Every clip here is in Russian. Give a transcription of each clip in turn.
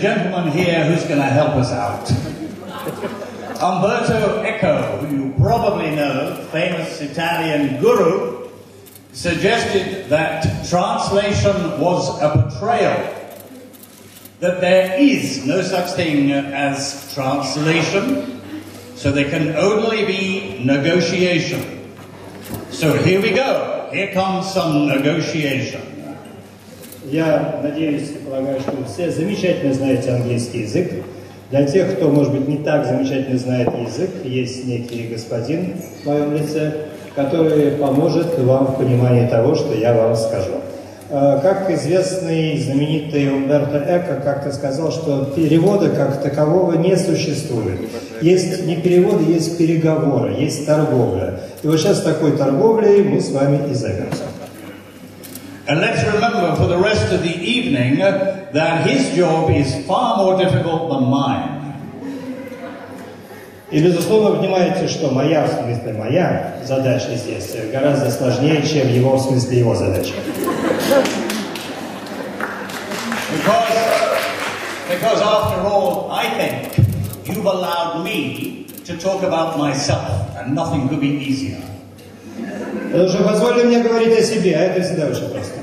gentleman here who's going to help us out. Umberto Eco, who you probably know, famous Italian guru, suggested that translation was a betrayal. That there is no such thing as translation, so there can only be negotiation. So here we go. Here comes some negotiation. Я надеюсь и полагаю, что вы все замечательно знаете английский язык. Для тех, кто, может быть, не так замечательно знает язык, есть некий господин в моем лице, который поможет вам в понимании того, что я вам скажу. Э, Как известный, знаменитый Умберто Эко как-то сказал, что перевода как такового не существует. Есть не переводы, есть переговоры, есть торговля. И вот сейчас такой торговлей мы с вами и займемся. And let's remember for the rest of the evening uh, that his job is far more difficult than mine. И, безусловно, вы понимаете, что моя, в смысле моя задача здесь гораздо сложнее, чем его, в смысле его задача. Because, because after all, I think you've allowed me to talk about myself, and nothing could be easier. Потому что позволили мне говорить о себе, а это всегда очень просто.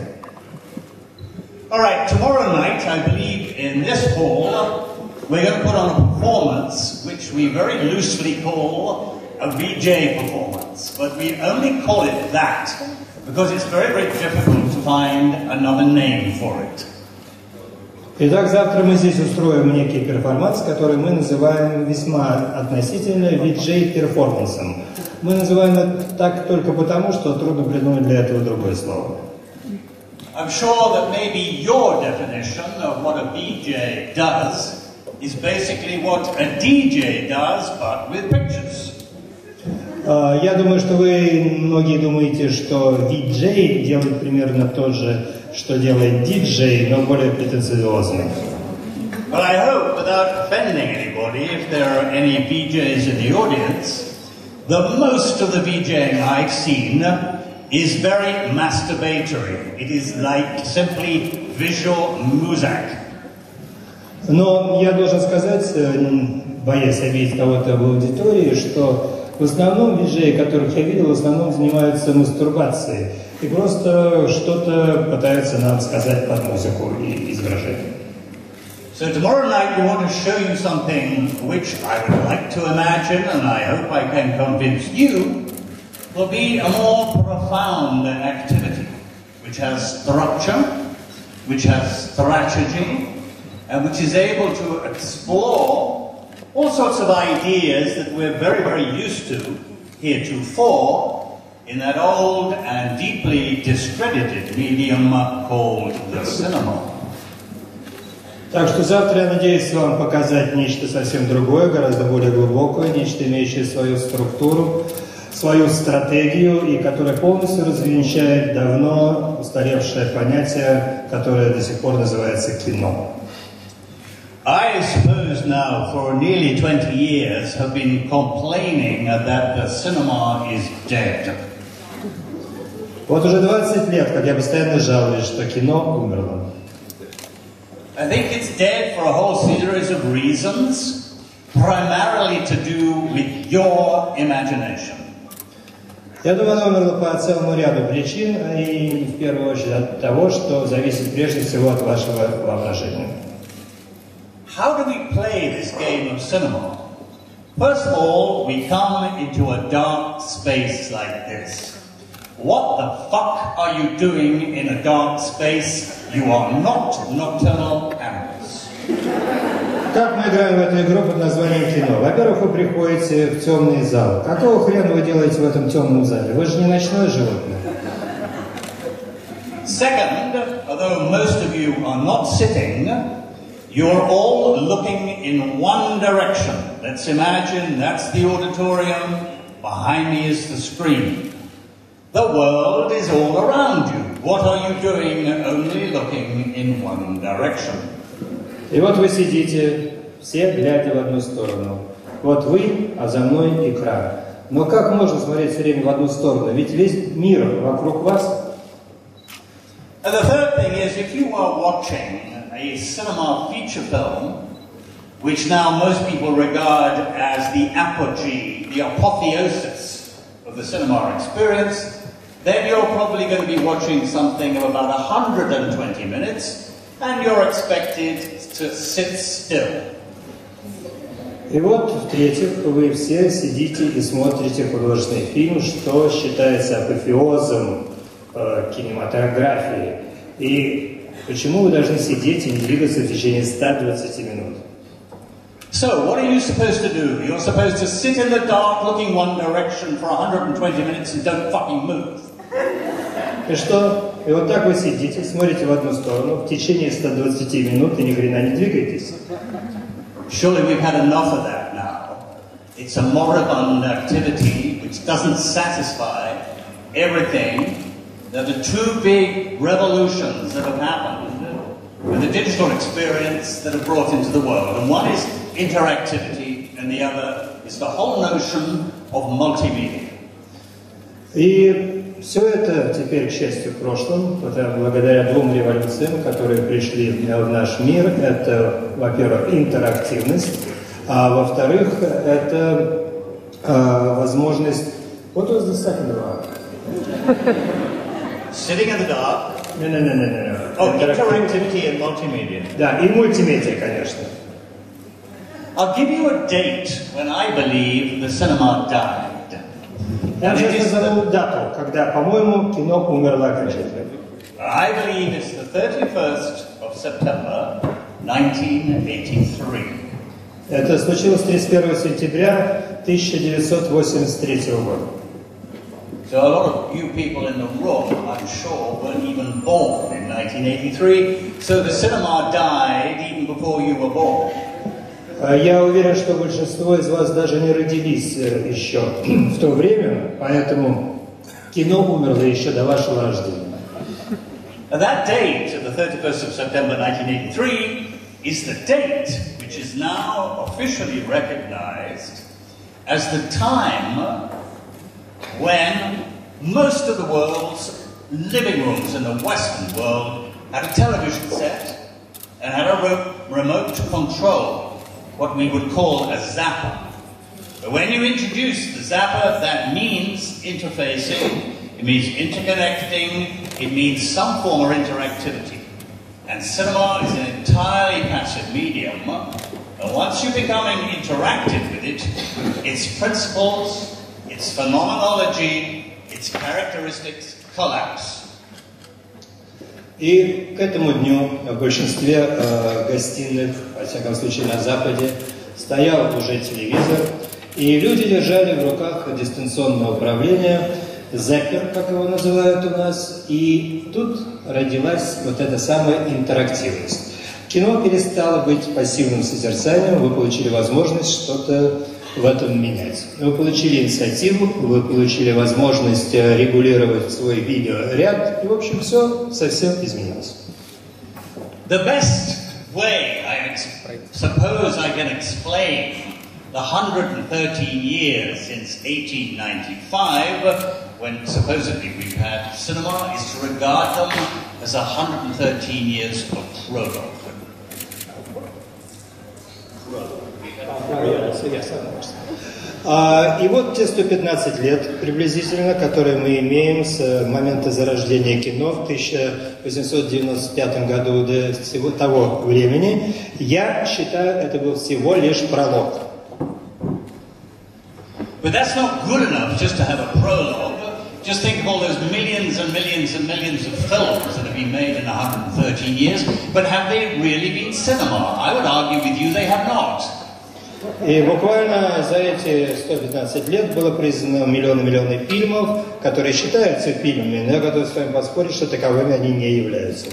All right, tomorrow night, I believe in this hall, we're going to put on a performance which we very loosely call a VJ performance. But we only call it that because it's very, very difficult to find another name for it. Итак, завтра мы здесь устроим некий перформанс, который мы называем весьма относительно VJ-перформансом. Мы называем это так только потому, что трудно придумать для этого другое слово. I'm sure that maybe your definition of what a VJ does is basically what a DJ does, but with pictures. А, Я думаю, что вы многие думаете, что VJ делает примерно то же, что делает DJ, но более претенциозный. But I hope, without offending anybody, if there are any VJs in the audience, the most of the VJing I've seen is very masturbatory. It is like simply visual muzak. Но я должен сказать, э, м, боясь обидеть кого-то в аудитории, что в основном диджеи, которых я видел, в основном занимаются мастурбацией. И просто что-то пытаются нам сказать под музыку и изображать. So tomorrow night we want to show you something which I would like to imagine, and I hope I can convince you, will be a more profound activity, which has structure, which has strategy, and which is able to explore all sorts of ideas that we're very, very used to heretofore in that old and deeply discredited medium called the cinema. Так что завтра я надеюсь вам показать нечто совсем другое, гораздо более глубокое, нечто имеющее свою структуру, свою стратегию и которое полностью развенчает давно устаревшее понятие, которое до сих пор называется кино. I suppose now, for nearly 20 years, have been complaining that the cinema is dead. Вот уже 20 лет, как я постоянно жалуюсь, что кино умерло. I think it's dead for a whole series of reasons, primarily to do with your imagination. Я думаю, оно умерло по целому ряду причин, и в первую очередь от того, что зависит прежде всего от вашего воображения. How do we play this game of cinema? First of all, we come into a dark space like this. What the fuck are you doing in a dark space? You are not nocturnal animals. Как мы играем в эту игру под названием кино? Во-первых, вы приходите в темный зал. Какого хрена вы делаете в этом темном зале? Вы же не ночное животное. Second, although most of you are not sitting, you're all looking in one direction. Let's imagine that's the auditorium, Behind me is the screen. The world is all around you. What are you doing only looking in one direction? И вот вы сидите, все глядя в одну сторону. Вот вы, а за мной экран. Но как можно смотреть все время в одну сторону? Ведь весь мир вокруг вас. And the third thing is, if you are watching a cinema feature film, which now most people regard as the apogee, the apotheosis of the cinema experience, then you're probably going to be watching something of about 120 minutes, and you're expected to sit still. И вот, в-третьих, вы все сидите и смотрите художественный фильм, что считается апофеозом э, кинематографии. И почему вы должны сидеть и не двигаться в течение 120 минут? So, what are you supposed to do? You're supposed to sit in the dark looking one direction for 120 minutes and don't fucking move. И что? И вот так вы сидите, смотрите в одну сторону в течение 120 минут и ни хрена не двигаетесь. Surely we've had enough of that now. It's a moribund activity which doesn't satisfy everything. There are two big revolutions that have happened with the digital experience that have brought into the world. And one is interactivity, and the other is the whole notion of multimedia. И Все это теперь, к счастью, в прошлом, благодаря двум революциям, которые пришли в наш мир. Это, во-первых, интерактивность, а во-вторых, это э, возможность... What was the second one? Sitting in the dark. Не, не, не, не, не. Oh, interactivity and multimedia. Да, и мультимедиа, конечно. I'll give you a date when I believe the cinema died. Я the- назову дату, когда, по-моему, кино умерло окончательно. I believe it's the 31st of September 1983. Это случилось 31 сентября 1983 года. So a lot of you people in the room, I'm sure, weren't even born in 1983. So the cinema died even before you were born. А Я уверен, что большинство из вас даже не родились э, еще в то время, поэтому кино умерло еще до вашего рождения. And that date of the 31st of September 1983 is the date which is now officially recognized as the time when most of the world's living rooms in the Western world had a television set and had a ro- remote to control what we would call a zapper. But when you introduce the zapper, that means interfacing, it means interconnecting, it means some form of interactivity. And cinema is an entirely passive medium. And once you're becoming interactive with it, its principles, its phenomenology, its characteristics collapse. И к этому дню в большинстве э, гостиных, во всяком случае на Западе, стоял уже телевизор, и люди держали в руках дистанционное управление, запер, как его называют у нас, и тут родилась вот эта самая интерактивность. Кино перестало быть пассивным созерцанием, вы получили возможность что-то в этом менять. Вы получили инициативу, вы получили возможность э, регулировать свой видеоряд, и, в общем, все совсем изменилось. The best way I suppose I can explain the 113 years since 1895, when supposedly we've had cinema, is to regard them as 113 years of prologue. А, И вот те 115 лет приблизительно, которые мы имеем с э, момента зарождения кино в 1895 году до всего того времени, я считаю, это был всего лишь пролог. But that's not good enough just to have a prologue. Just think of all those millions and millions and millions of films that have been made in 113 years. But have they really been cinema? I would argue with you they have not. И буквально за эти 115 лет было признано миллионы-миллионы фильмов, которые считаются фильмами, но я готов с вами поспорить, что таковыми они не являются.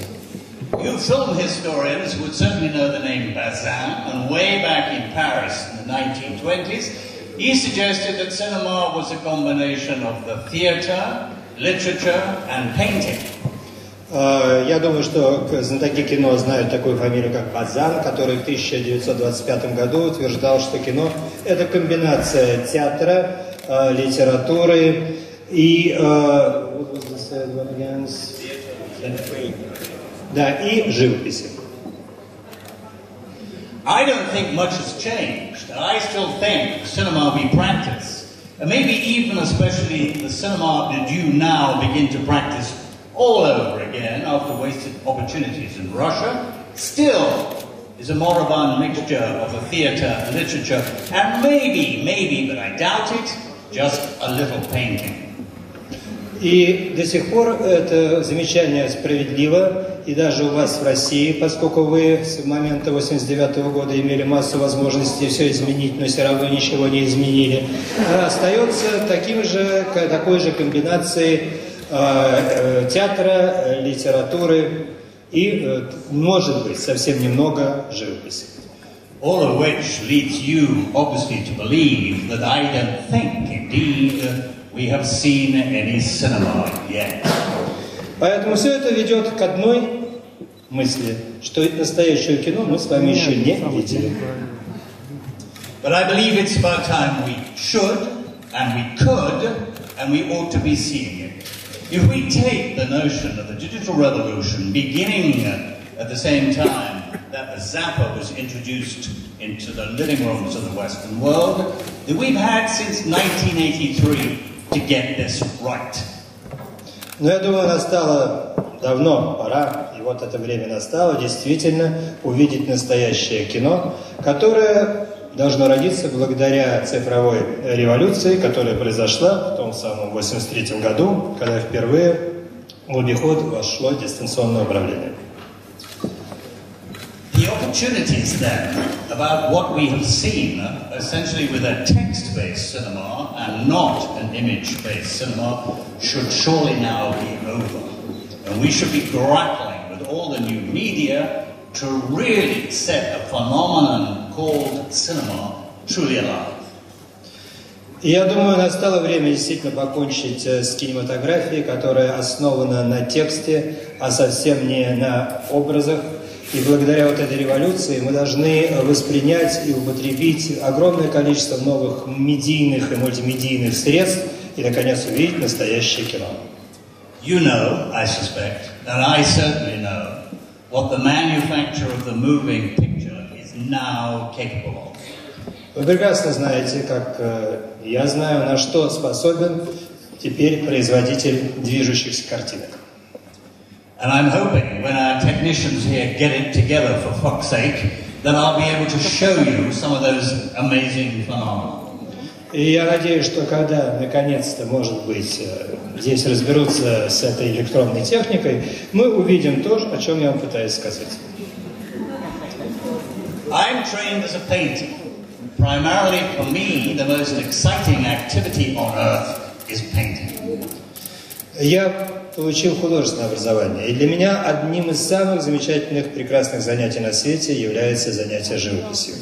You film historians would certainly know the name Bazin, and way back in Paris in the 1920s, He suggested that cinema was a combination of the theatre, literature, and painting. Э, Я думаю, что знатоки кино знают такую фамилию, как Базан, который в 1925 году утверждал, что кино – это комбинация театра, э, литературы и... э? Да, и живописи. I don't think much has changed. I still think cinema we practice, and maybe even especially the cinema that you now begin to practice all over again after wasted opportunities in Russia, still is a moribund mixture of the theatre, literature, and maybe, maybe, but I doubt it, just a little painting. И до сих пор это замечание справедливо, и даже у вас в России, поскольку вы с момента 89 года имели массу возможностей все изменить, но все равно ничего не изменили, а остается таким же, такой же комбинацией э, э, театра, э, литературы и, э, может быть, совсем немного живописи. All of which leads you, obviously, to believe that I don't think, indeed, we have seen any cinema yet. Поэтому все это ведет к одной мысли, что настоящее кино мы с вами еще не видели. But I believe it's about time we should, and we could, and we ought to be seeing it. If we take the notion of the digital revolution beginning at the same time that the Zapper was introduced into the living rooms of the Western world, then we've had since 1983 to get this right. Но я думаю, настало давно, пора, и вот это время настало, действительно увидеть настоящее кино, которое должно родиться благодаря цифровой революции, которая произошла в том самом 83 году, когда впервые в обиход вошло дистанционное управление. The opportunities then about what we have seen, uh, essentially with a text-based cinema and not an image-based cinema, should surely now be over. And we should be grappling with all the new media to really set a phenomenon called cinema truly alive. И я думаю, настало время действительно покончить э, с кинематографией, которая основана на тексте, а совсем не на образах. И благодаря вот этой революции мы должны воспринять и употребить огромное количество новых медийных и мультимедийных средств и, наконец, увидеть настоящее кино. You know, I suspect, and I certainly know, what the manufacture of the moving picture now capable of. Вы прекрасно знаете, как э, я знаю, на что способен теперь производитель движущихся картинок. And I'm hoping when our technicians here get it together for fuck's sake, that I'll be able to show you some of those amazing phenomena. И я надеюсь, что когда наконец-то, может быть, э, здесь разберутся с этой электронной техникой, мы увидим то, о чем я вам пытаюсь сказать. I'm trained as a painter. Primarily for me, the most exciting activity on earth is painting. Я получил художественное образование, и для меня одним из самых замечательных, прекрасных занятий на свете является занятие живописью.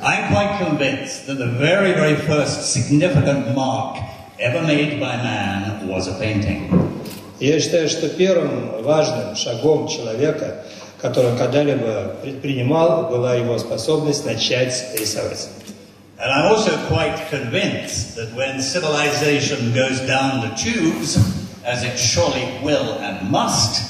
I'm quite convinced that the very, very first significant mark ever made by man was a painting. Я считаю, что первым важным шагом человека, который он когда-либо предпринимал, была его способность начать рисовать. And I'm also quite convinced that when civilization goes down the tubes, as it surely will and must,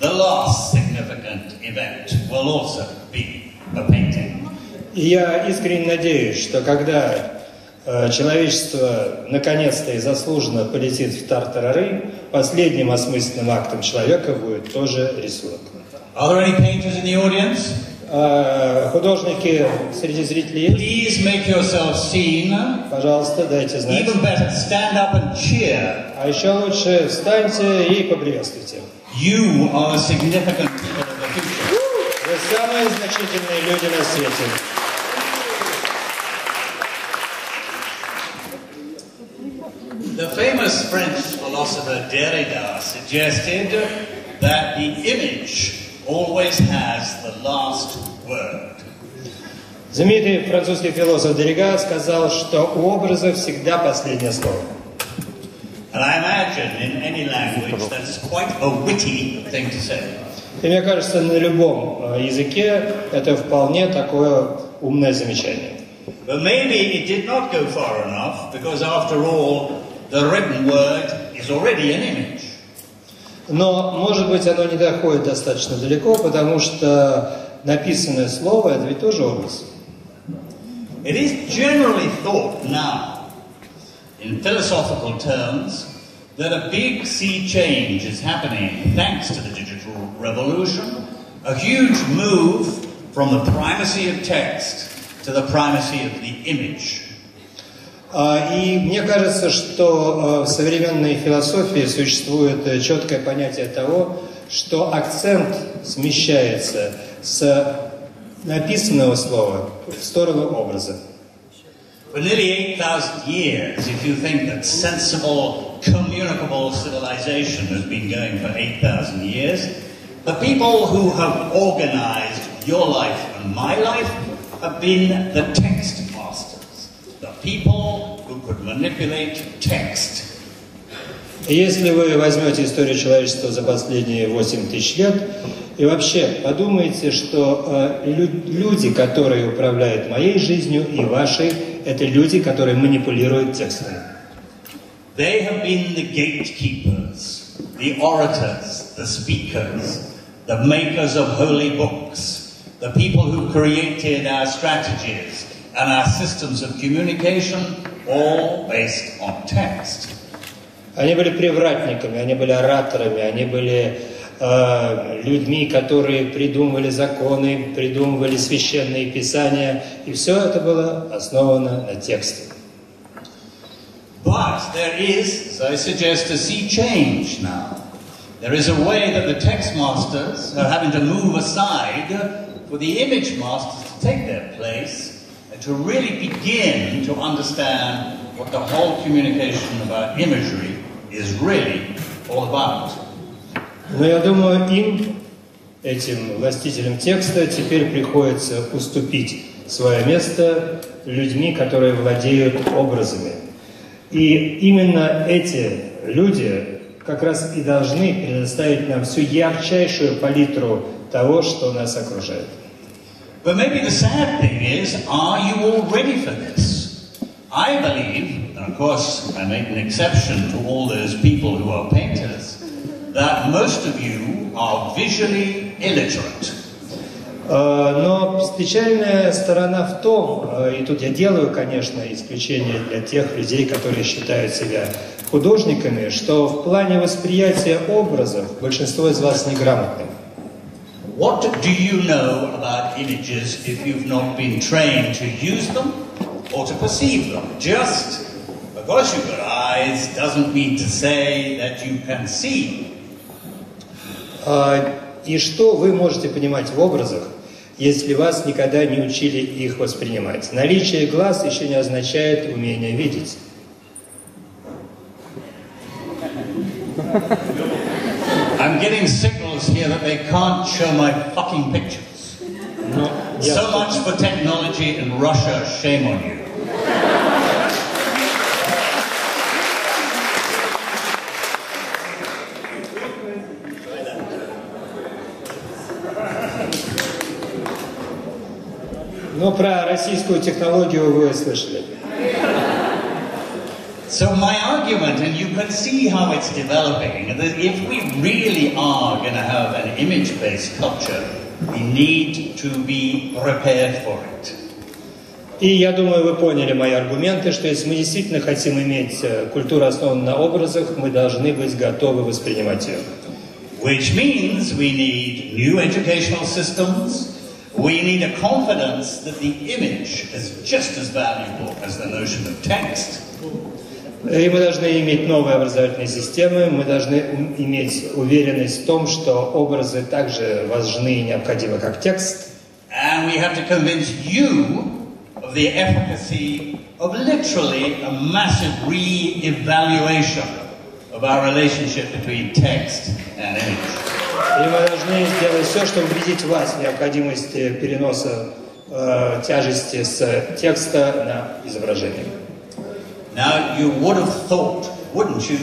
the last significant event will also be a painting. Я искренне надеюсь, что когда э, человечество наконец-то и заслуженно полетит в тартарары, последним осмысленным актом человека будет тоже рисунок. Are there any painters in the audience? А, художники среди зрителей? Please make yourself seen. Пожалуйста, дайте знать. Even better, stand up and cheer. А еще лучше встаньте и поприветствуйте. You are the significant people of the future. Вы самые значительные люди на свете. The famous French philosopher Derrida suggested that the image always has the last word. Знаменитый французский философ Дерига сказал, что у образа всегда последнее слово. And I imagine in any language that's quite a witty thing to say. И мне кажется, на любом э, языке это вполне такое умное замечание. But maybe it did not go far enough because after all, the written word is already an image. Но, может быть, оно не доходит достаточно далеко, потому что написанное слово – это ведь тоже образ. It is generally thought now, in philosophical terms, that a big sea change is happening thanks to the digital revolution, a huge move from the primacy of text to the primacy of the image. А, И мне кажется, что э, в современной философии существует э, четкое понятие того, что акцент смещается с написанного слова в сторону образа. For nearly 8,000 years, if you think that sensible, communicable civilization has been going for 8,000 years, the people who have organized your life and my life have been the text masters, the people could manipulate text. И Если вы возьмете историю человечества за последние 8 тысяч лет и вообще подумаете, что э, лю- люди, которые управляют моей жизнью и вашей, это люди, которые манипулируют текстами. They have been the gatekeepers, the orators, the speakers, the makers of holy books, the people who created our strategies and our systems of communication, all based on text. Они были привратниками, они были ораторами, они были э, людьми, которые придумывали законы, придумывали священные писания, и все это было основано на тексте. But there is, as I suggest, a sea change now. There is a way that the text masters are having to move aside for the image masters to take their place and to really begin to understand what the whole communication about imagery is really all about. Но я думаю, им, этим властителям текста, теперь приходится уступить свое место людьми, которые владеют образами. И именно эти люди как раз и должны предоставить нам всю ярчайшую палитру того, что нас окружает. But maybe the sad thing is, are you all ready for this? I believe, and of course I make an exception to all those people who are painters, that most of you are visually illiterate. Э, Но печальная сторона в том, э, и тут я делаю, конечно, исключение для тех людей, которые считают себя художниками, что в плане восприятия образов большинство из вас неграмотны. What do you know about images if you've not been trained to use them or to perceive them? Just because you've got eyes doesn't mean to say that you can see. А, И что вы можете понимать в образах, если вас никогда не учили их воспринимать? Наличие глаз еще не означает умение видеть. I'm getting signals here that they can't show my fucking pictures. Но я- So much for technology in Russia, shame on you. Но про российскую технологию вы слышали. So my argument, and you can see how it's developing, that if we really are going to have an image-based culture, we need to be prepared for it. И я думаю, вы поняли мои аргументы, что если мы действительно хотим иметь э, культуру, основанную на образах, мы должны быть готовы воспринимать ее. Which means we need new educational systems. We need a confidence that the image is just as valuable as the notion of text. И мы должны иметь новые образовательные системы, мы должны иметь уверенность в том, что образы также важны и необходимы, как текст. And we have to convince you of the efficacy of literally a massive re-evaluation of our relationship between text and image. И мы должны сделать все, чтобы убедить вас в необходимости переноса э, тяжести с текста на изображение. Now, you would have thought, wouldn't you,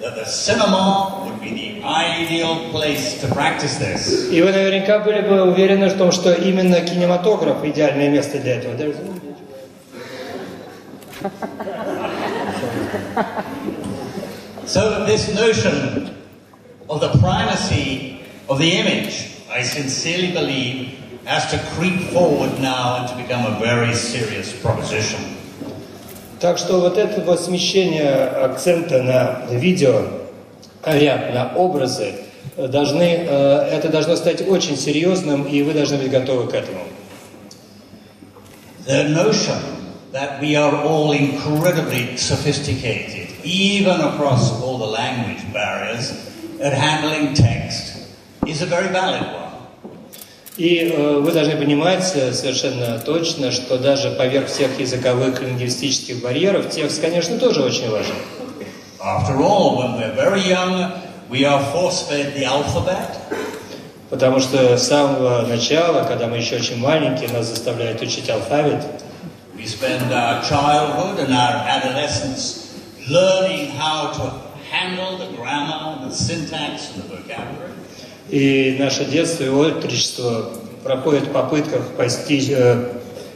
that the cinema would be the ideal place to practice this. И вы наверняка были бы уверены в том, что именно кинематограф идеальное место для этого. So this notion of the primacy of the image, I sincerely believe, has to creep forward now and to become a very serious proposition. Так что вот это вот смещение акцента на видео, ряд на образы, должны, это должно стать очень серьезным, и вы должны быть готовы к этому. The notion that we are all incredibly sophisticated, even across all the language barriers, at handling text is a very valid one. И э, вы должны понимать совершенно точно, что даже поверх всех языковых и лингвистических барьеров текст, конечно, тоже очень важен. After all, when we're very young, we are force-fed the alphabet. Потому что с самого начала, когда мы еще очень маленькие, нас заставляют учить алфавит. We spend our childhood and our adolescence learning how to handle the grammar, the syntax, and the vocabulary. И наше детство и отрочество проходит в попытках постичь, э,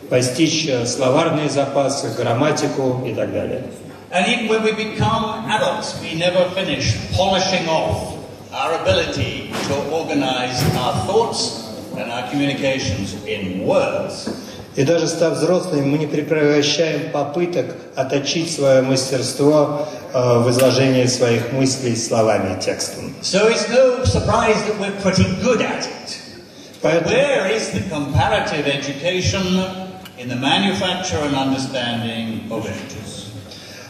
постичь словарные запасы, грамматику и так далее. And even when we become adults, we never finish polishing off our ability to organize our thoughts and our communications in words. И даже став взрослыми, мы не прекращаем попыток отточить свое мастерство э, в изложении своих мыслей словами и текстом. So it's no surprise that we're pretty good at it. Поэтому, Where is the comparative education in the manufacture and understanding of images?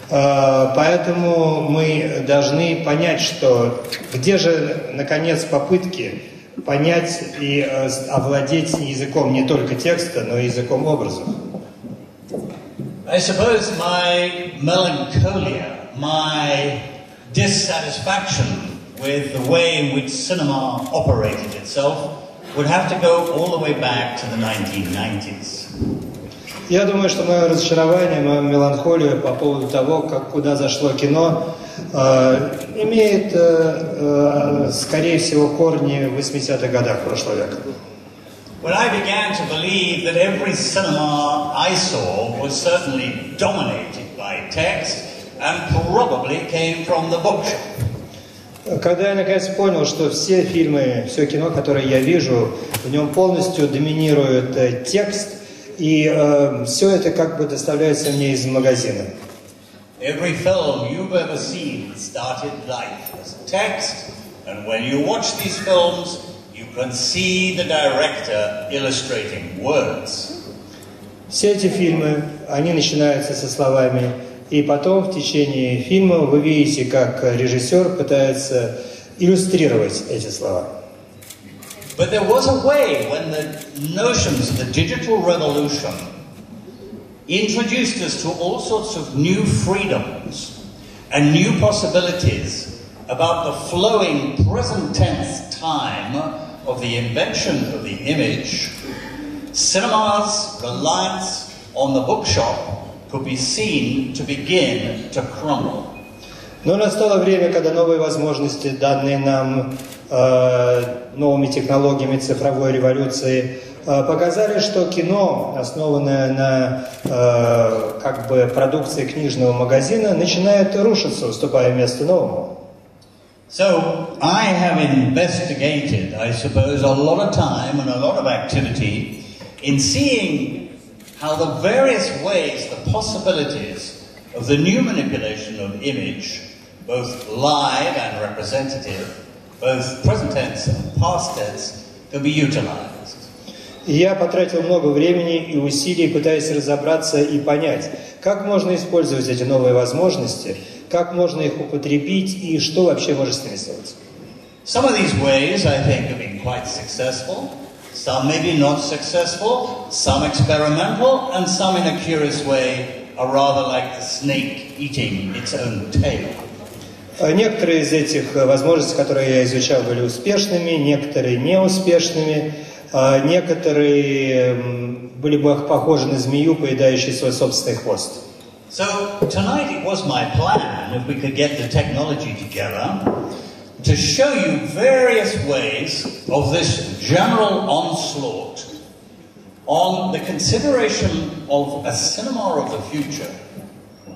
э, поэтому мы должны понять, что где же, наконец, попытки понять и э, овладеть языком не только текста, но и языком образов. I suppose my melancholia, my dissatisfaction with the way in which cinema operated itself would have to go all the way back to the 1990s. Я думаю, что мое разочарование, мою меланхолию по поводу того, как куда зашло кино, имеет, э, э, скорее всего, корни в 80-х годах прошлого века. When I began to believe that every cinema I saw was certainly dominated by text and probably came from the bookshop. Когда я наконец понял, что все фильмы, все кино, которое я вижу, в нем полностью доминирует э, текст, и э, все это как бы доставляется мне из магазина. Every film you've ever seen started life as text, and when you watch these films, you can see the director illustrating words. Все эти фильмы, они начинаются со словами, и потом в течение фильма вы видите, как режиссер пытается иллюстрировать эти слова. But there was a way when the notions of the digital revolution introduced us to all sorts of new freedoms and new possibilities about the flowing present tense time of the invention of the image, cinema's reliance on the bookshop could be seen to begin to crumble. Но настало время, когда новые возможности, данные нам э, новыми технологиями цифровой революции, э, показали, что кино, основанное на э, как бы продукции книжного магазина, начинает рушиться, уступая место новому. So I have investigated, I suppose, a lot of time and a lot of activity in seeing how the various ways, the possibilities of the new manipulation of image, both live and representative, both present tense and past tense, can be utilized. И я потратил много времени и усилий, пытаясь разобраться и понять, как можно использовать эти новые возможности, как можно их употребить и что вообще может с ними сделать. Some of these ways, I think, have been quite successful. Some maybe not successful, some experimental, and some in a curious way are rather like the snake eating its own tail. А Некоторые из этих э, возможностей, которые я изучал, были успешными, некоторые неуспешными, некоторые м, были бы похожи на змею, поедающую свой собственный хвост. So tonight it was my plan, if we could get the technology together, to show you various ways of this general onslaught on the consideration of a cinema of the future,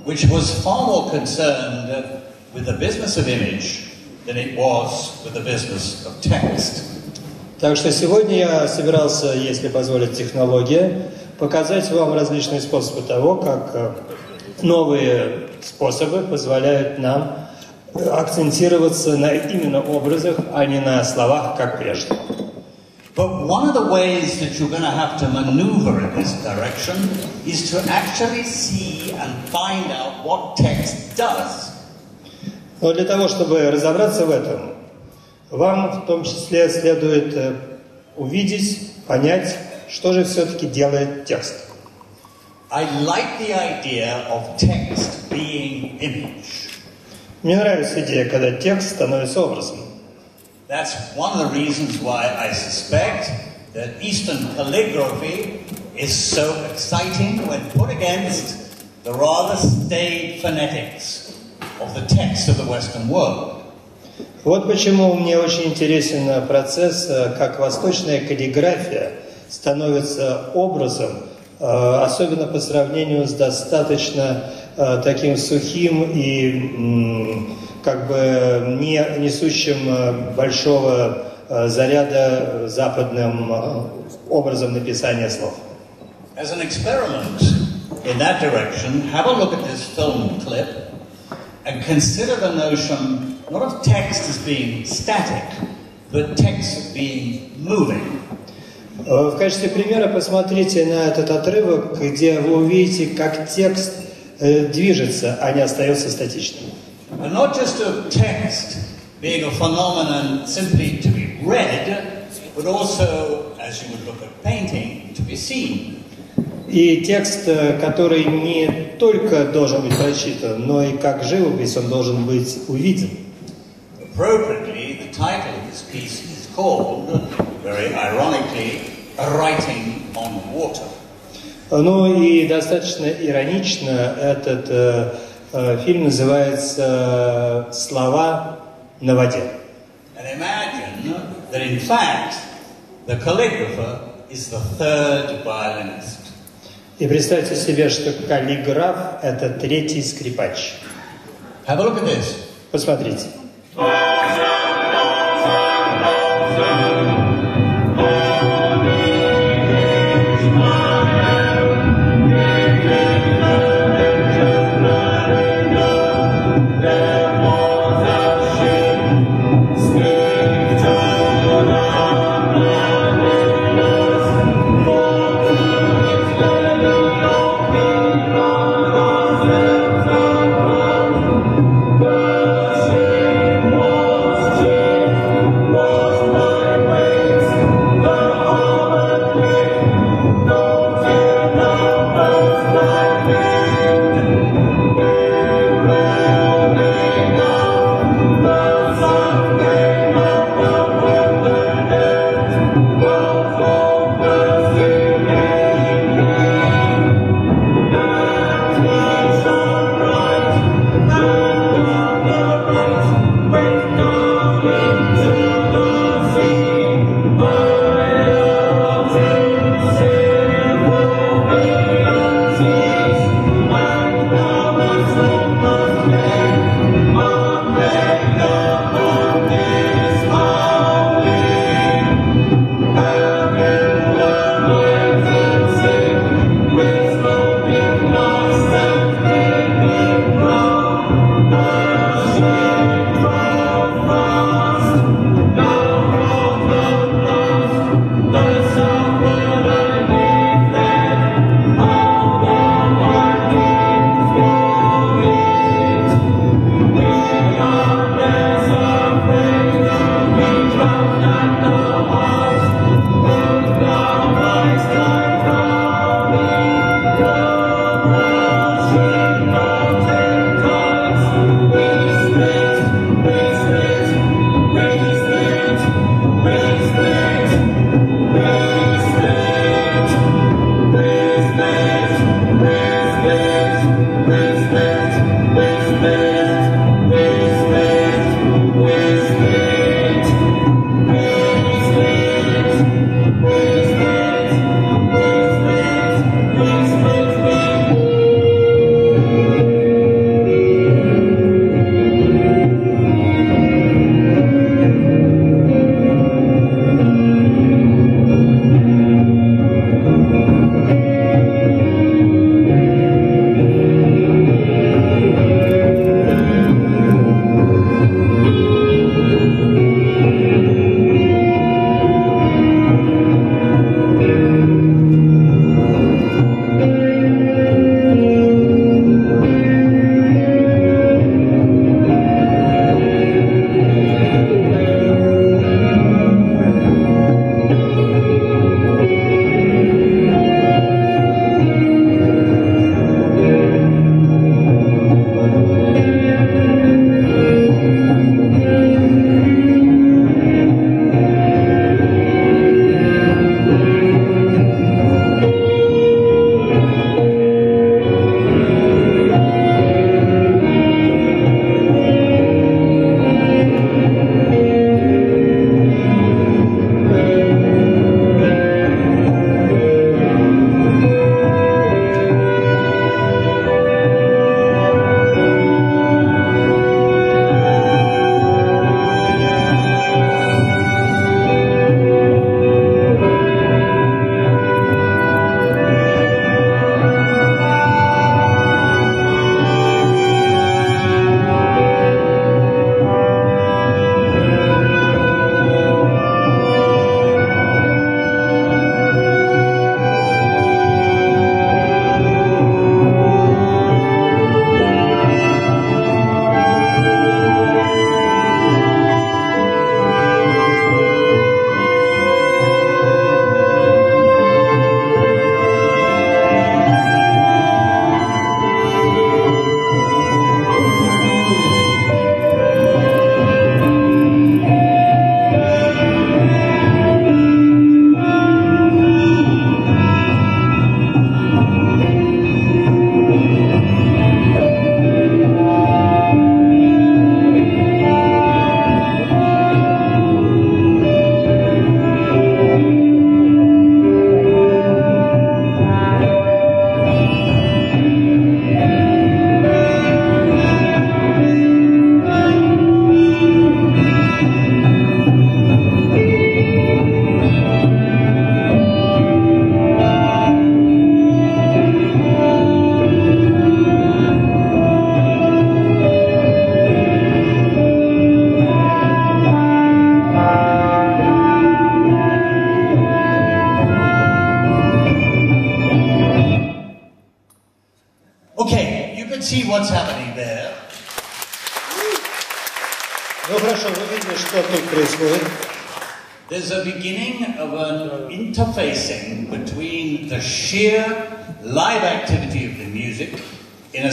which was far more concerned with the business of image than it was with the business of text. Так что сегодня я собирался, если позволит технология, показать вам различные способы того, как новые способы позволяют нам акцентироваться на именно образах, а не на словах, как прежде. But one of the ways that you're going to have to maneuver in this direction is to actually see and find out what text does. Но для того, чтобы разобраться в этом, вам в том числе следует увидеть, понять, что же все-таки делает текст. I like the idea of text being image. Мне нравится идея, когда текст становится образом. That's one of the reasons why I suspect that Eastern calligraphy is so exciting when put against the rather staid phonetics of the text of the Western world. Вот почему мне очень интересен процесс, как восточная каллиграфия становится образом, особенно по сравнению с достаточно таким сухим и как бы не несущим большого заряда западным образом написания слов. As an experiment in that direction, have a look at this film clip and consider the notion not of text as being static, but text as being moving. В качестве примера посмотрите на этот отрывок, где вы увидите, как текст движется, а не остается статичным. And not just of text being a phenomenon simply to be read, but also, as you would look at painting, to be seen. И текст, который не только должен быть прочитан, но и как живопись он должен быть увиден. Appropriately, the title of this piece is called, very ironically, Writing on Water. Ну и достаточно иронично этот э, э, фильм называется «Слова на воде». And imagine that in fact the calligrapher is the third violinist. И представьте себе, что каллиграф – это третий скрипач. Have a look at this. Посмотрите. Thousand, thousand, thousand.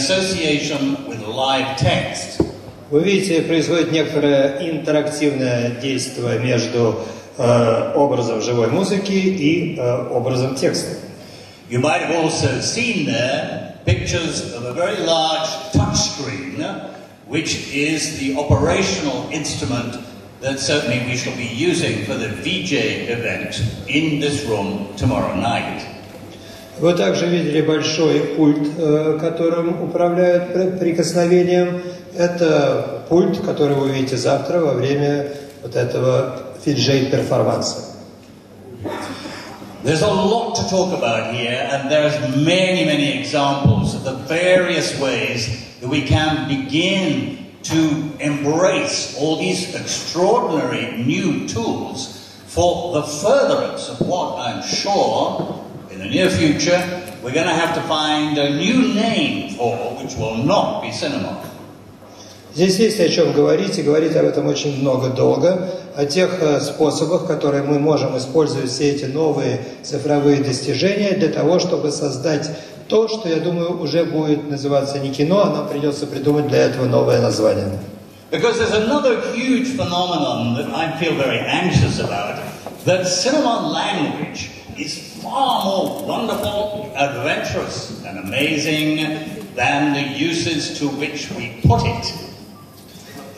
association with live text. Вы видите, происходит некоторое интерактивное действие между э, образом живой музыки и э, образом текста. You might have also seen there pictures of a very large touchscreen, which is the operational instrument that certainly we shall be using for the VJ event in this room tomorrow night. Вы также видели большой пульт, э, которым управляют прикосновением. Это пульт, который вы увидите завтра во время вот этого фиджей-перформанса. There's a lot to talk about here, and there's many, many examples of the various ways that we can begin to embrace all these extraordinary new tools for the furtherance of what I'm sure in the near future we're going to have to find a new name for, which will not be cinema. Здесь есть о чем говорить, и говорить об этом очень много долго, о тех э, способах, которые мы можем использовать все эти новые цифровые достижения для того, чтобы создать то, что, я думаю, уже будет называться не кино, а нам придется придумать для этого новое название. Because there's another huge phenomenon that I feel very anxious about, that cinema language is far more wonderful, adventurous, and amazing than the uses to which we put it.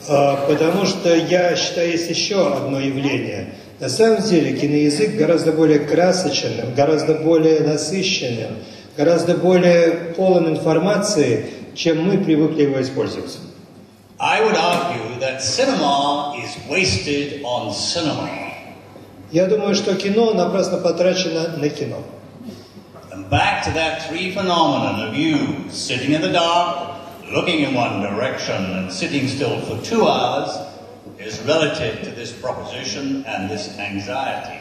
Потому что я считаю, есть еще одно явление. На самом деле киноязык гораздо более красочным, гораздо более насыщенным, гораздо более полон информации, чем мы привыкли его использовать. I would argue that cinema is wasted on cinema. Я думаю, что кино напрасно потрачено на кино. And back to that three phenomenon of you sitting in the dark, looking in one direction and sitting still for two hours is relative to this proposition and this anxiety.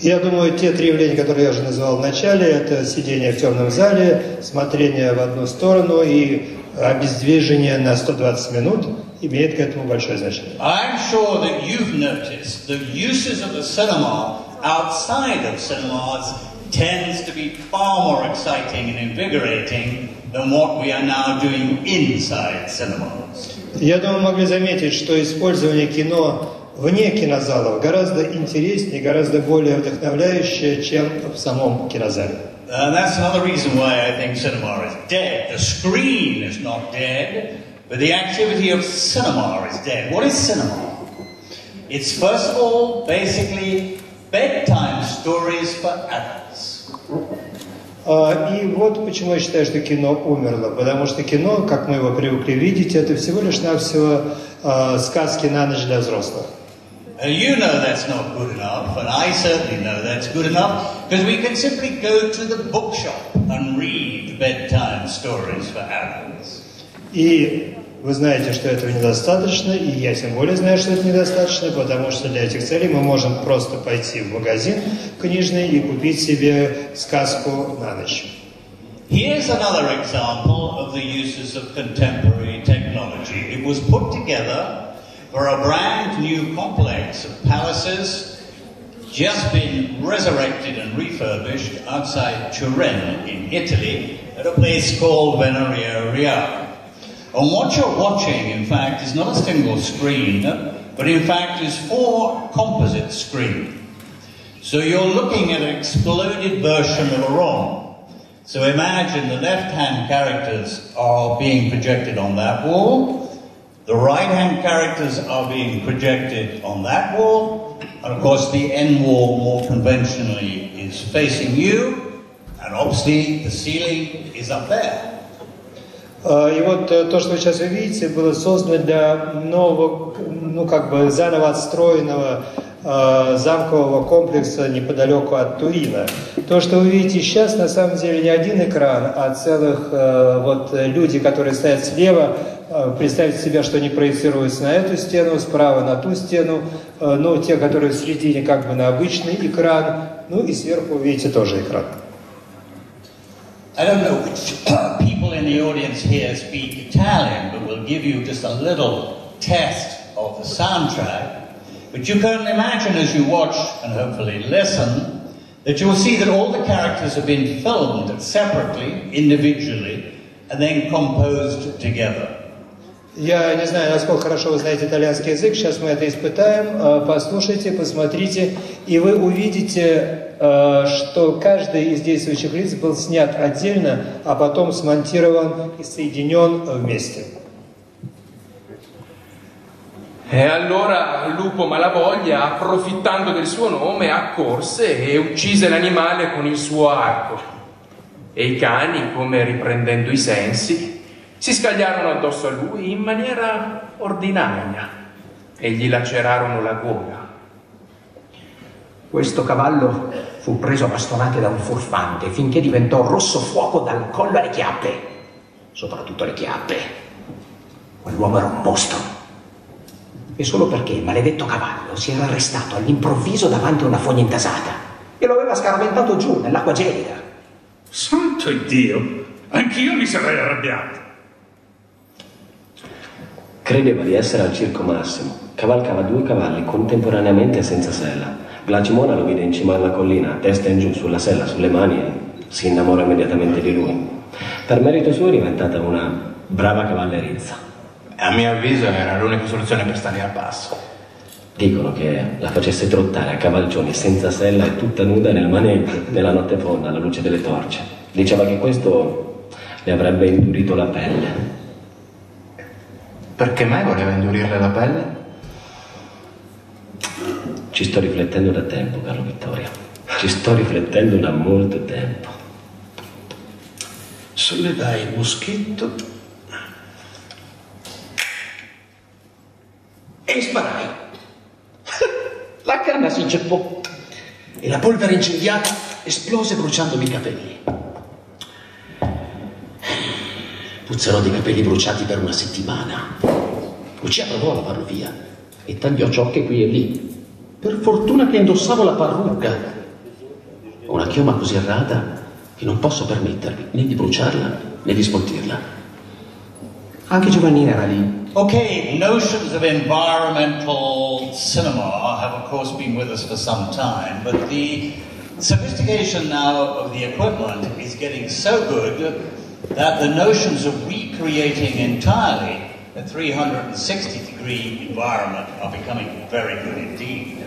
Я думаю, те три явления, которые я уже назвал в начале, это сидение в темном зале, смотрение в одну сторону и обездвижение на 120 минут имеет к этому большое значение. I'm sure that you've noticed the uses of the cinema outside of cinemas tends to be far more exciting and invigorating than what we are now doing inside cinemas. Я думаю, могли заметить, что использование кино вне кинозалов гораздо интереснее, гораздо более вдохновляющее, чем в самом кинозале. And that's another reason why I think cinema is dead. The screen is not dead, but the activity of cinema is dead. What is cinema? It's first of all basically bedtime stories for adults. И вот почему я считаю, что кино умерло. Потому что кино, как мы его привыкли видеть, это всего лишь навсего сказки на ночь для взрослых. You know that's not good enough, and I certainly know that's good enough, because we can simply go to the bookshop and read bedtime stories for adults. И вы знаете, что этого недостаточно, и я тем более знаю, что это недостаточно, потому что для этих целей мы можем просто пойти в магазин книжный и купить себе сказку на ночь. Here's another example of the uses of contemporary technology. It was put together for a brand new complex of palaces just been resurrected and refurbished outside Turin in Italy at a place called Venaria Reale. And what you're watching, in fact, is not a single screen, but in fact is four composite screens. So you're looking at an exploded version of a ROM. So imagine the left-hand characters are being projected on that wall, the right-hand characters are being projected on that wall, and of course the end wall more conventionally is facing you, and obviously the ceiling is up there. И вот то, что вы сейчас видите, было создано для нового, ну как бы заново отстроенного э, замкового комплекса неподалеку от Турина. То, что вы видите сейчас, на самом деле не один экран, а целых э, вот люди, которые стоят слева, э, представьте себе, что они проецируются на эту стену, справа на ту стену, э, ну, те, которые в середине как бы на обычный экран, ну и сверху видите тоже экран. I don't know which people in the audience here speak Italian, but we'll give you just a little test of the soundtrack, but you can imagine as you watch and hopefully listen that you will see that all the characters have been filmed separately, individually, and then composed together. Я не знаю, насколько хорошо вы знаете итальянский язык, сейчас мы это испытаем. Послушайте, посмотрите, и вы увидите, что каждый из действующих лиц был снят отдельно, а потом смонтирован и соединен вместе. E allora Lupo Malavoglia, approfittando del suo nome, accorse e uccise l'animale con il suo arco. E i cani, come riprendendo i sensi, si scagliarono addosso a lui in maniera ordinaria e gli lacerarono la gola. Questo cavallo fu preso a bastonate da un furfante finché diventò rosso fuoco dal collo alle chiappe, soprattutto le chiappe. Quell'uomo era un mostro e solo perché il maledetto cavallo si era arrestato all'improvviso davanti a una fogna intasata e lo aveva scaraventato giù nell'acqua gelida. Santo Dio! Anch'io mi sarei arrabbiato. Credeva di essere al circo massimo. Cavalcava due cavalli contemporaneamente senza sella. Glacimona lo vide in cima alla collina, testa in giù, sulla sella, sulle mani e si innamora immediatamente di lui. Per merito suo è diventata una brava cavallerizza. A mio avviso era l'unica soluzione per stare al passo. Dicono che la facesse trottare a cavalcioni senza sella e tutta nuda nel maneggio nella notte fonda alla luce delle torce. Diceva che questo le avrebbe indurito la pelle. Perché mai voleva indurirle la pelle? Ci sto riflettendo da tempo, caro Vittorio. Ci sto riflettendo da molto tempo. Sollevai il moschetto e sparai. La canna si inceppò e la polvere incendiata esplose bruciandomi i capelli. Puzzerò di capelli bruciati per una settimana. Lucia provò a lavarlo via e tagliò ciocche qui e lì. Per fortuna che indossavo la parrucca. Ho una chioma così errata che non posso permettermi né di bruciarla né di sfoltirla. Anche Giovannina era lì Okay, notions of environmental cinema have, of course, been with us for some time, but the sophistication now of the equipment is getting so good that the notions of recreating entirely a 360 degree environment are becoming very good indeed.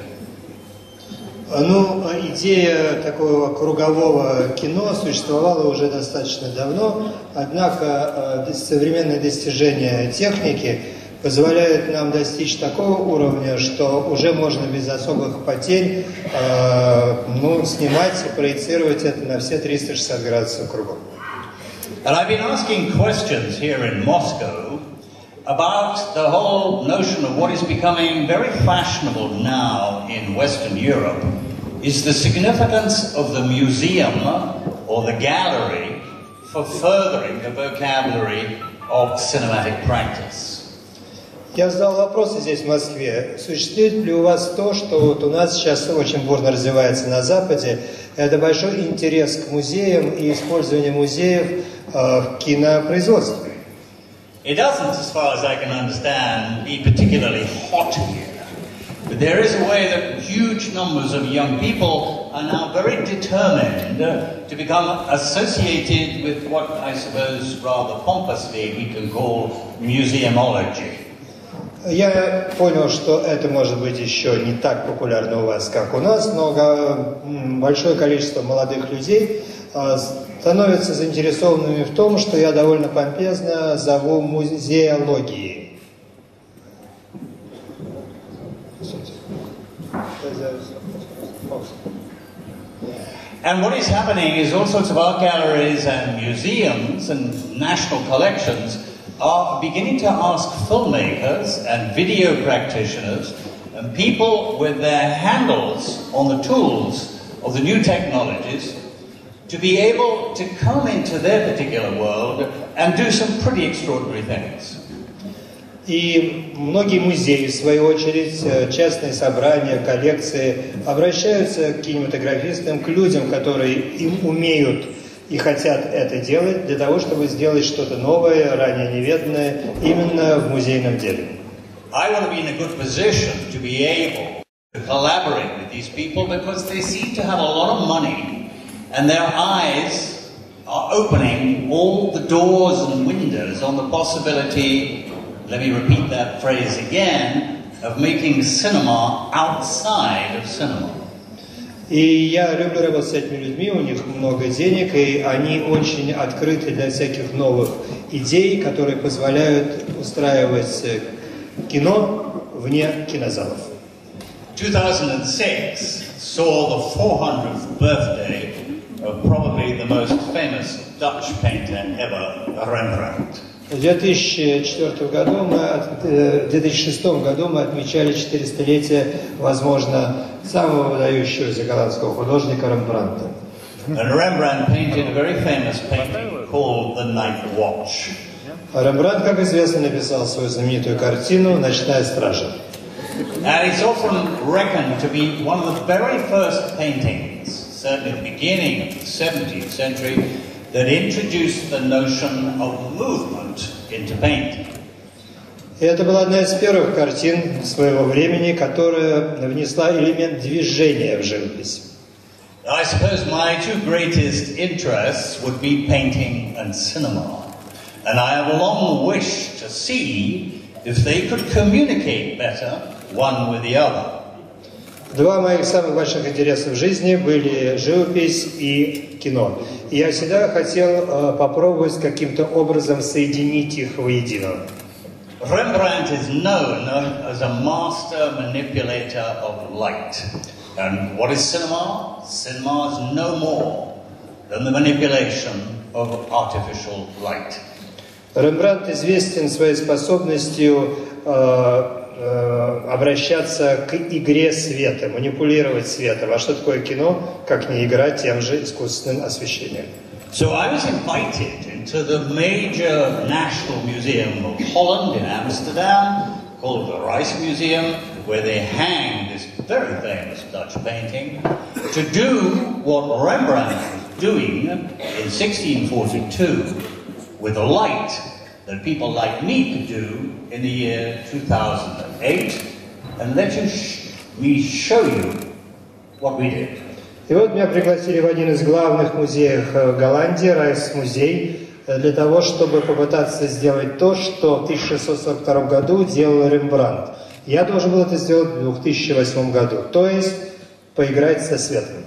Ну, идея такого кругового кино существовала уже достаточно давно, однако э, современные достижения техники позволяют нам достичь такого уровня, что уже можно без особых потерь э, ну, снимать и проецировать это на все 360 градусов кругом. And I've been asking questions here in Moscow about the whole notion of what is becoming very fashionable now in Western Europe is the significance of the museum or the gallery for furthering the vocabulary of cinematic practice. Я задал вопросы здесь, в Москве. Существует ли у вас то, что вот у нас сейчас очень бурно развивается на Западе? Это большой интерес к музеям и использование музеев э, в кинопроизводстве. It doesn't, as far as I can understand, be particularly hot here. But there is a way that huge numbers of young people are now very determined uh, to become associated with what I suppose rather pompously we can call museumology. Я понял, что это может быть еще не так популярно у вас, как у нас, но большое количество молодых людей становятся заинтересованными в том, что я довольно помпезно зову музеологией. And what is happening is all sorts of art galleries and museums and national collections are beginning to ask filmmakers and video practitioners and people with their handles on the tools of the new technologies to be able to come into their particular world and do some pretty extraordinary things. И многие музеи, в свою очередь, частные собрания, коллекции обращаются к кинематографистам, к людям, которые им умеют и хотят это делать для того, чтобы сделать что-то новое, ранее неведное, именно в музейном деле. I want to be in a good position to be able to collaborate with these people because they seem to have a lot of money and their eyes are opening all the doors and windows on the possibility, let me repeat that phrase again, of making cinema outside of cinema. И я люблю работать с этими людьми, у них много денег, и они очень открыты для всяких новых идей, которые позволяют устраивать э, кино вне кинозалов. 2006 saw the 400th birthday of probably the most famous Dutch painter ever, Rembrandt. В 2004 году мы, от- э, в 2006 году мы отмечали 400-летие, возможно, самого выдающегося голландского художника Рембрандта. And Rembrandt painted a very famous painting called The Night Watch. А Рембрандт, как известно, написал свою знаменитую картину «Ночная стража». And it's often reckoned to be one of the very first paintings, certainly at the beginning of the 17th century, that introduced the notion of movement into painting. И это была одна из первых картин своего времени, которая внесла элемент движения в живопись. I suppose my two greatest interests would be painting and cinema. And I have long wished to see if they could communicate better one with the other. Два моих самых больших интереса в жизни были живопись и кино. И я всегда хотел э, попробовать каким-то образом соединить их воедино. Rembrandt is known as a master manipulator of light. And what is cinema? Cinema is no more than the manipulation of artificial light. Рембрандт известен своей способностью э, обращаться к игре света, манипулировать светом. А что такое кино, как не игра тем же искусственным освещением? So I was invited into the major National Museum of Holland in Amsterdam, called the Rijksmuseum, where they hang this very famous Dutch painting, to do what Rembrandt was doing in 1642 with a light that people like me could do in the year 2008. And let you sh- me show you what we did. И вот меня пригласили в один из главных музеев э, Голландии, Райс-музей, э, для того, чтобы попытаться сделать то, что в 1642 году делал Рембрандт. Я должен был это сделать в 2008 году, то есть поиграть со светом.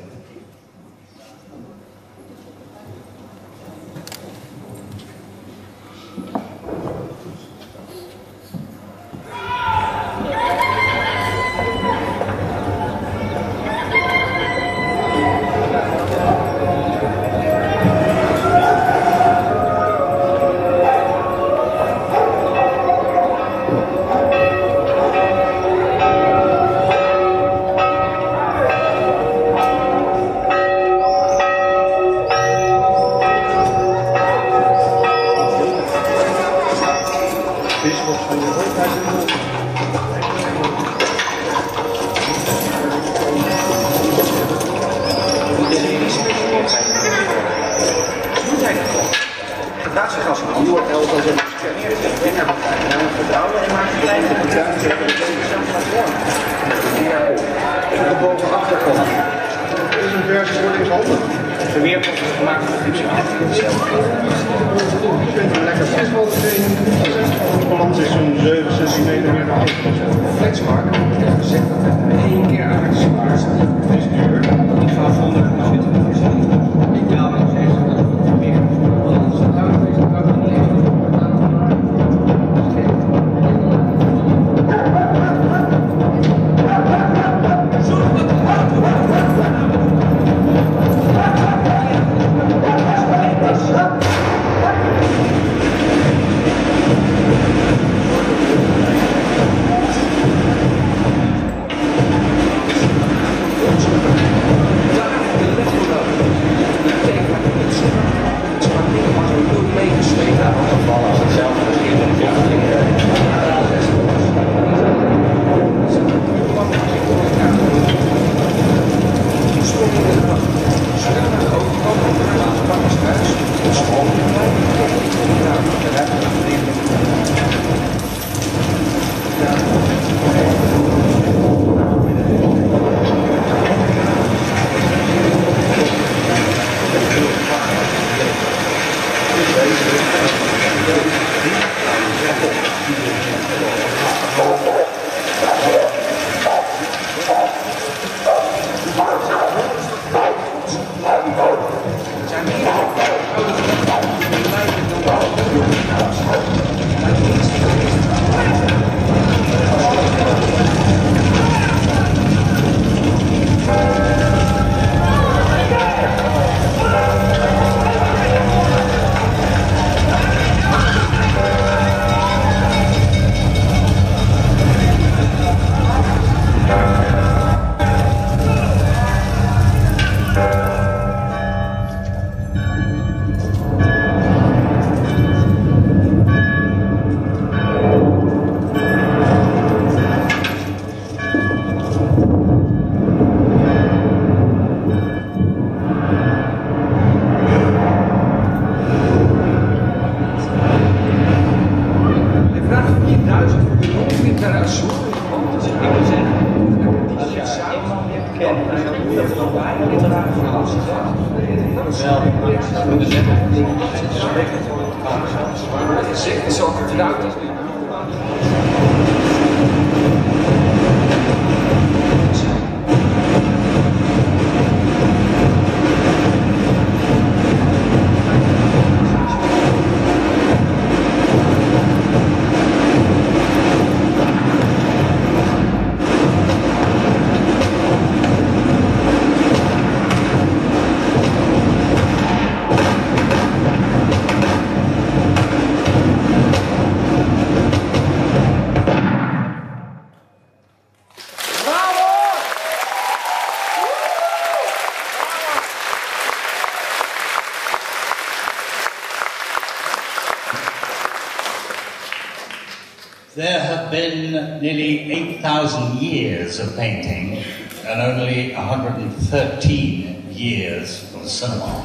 been nearly 8,000 years of painting and only 113 years of cinema.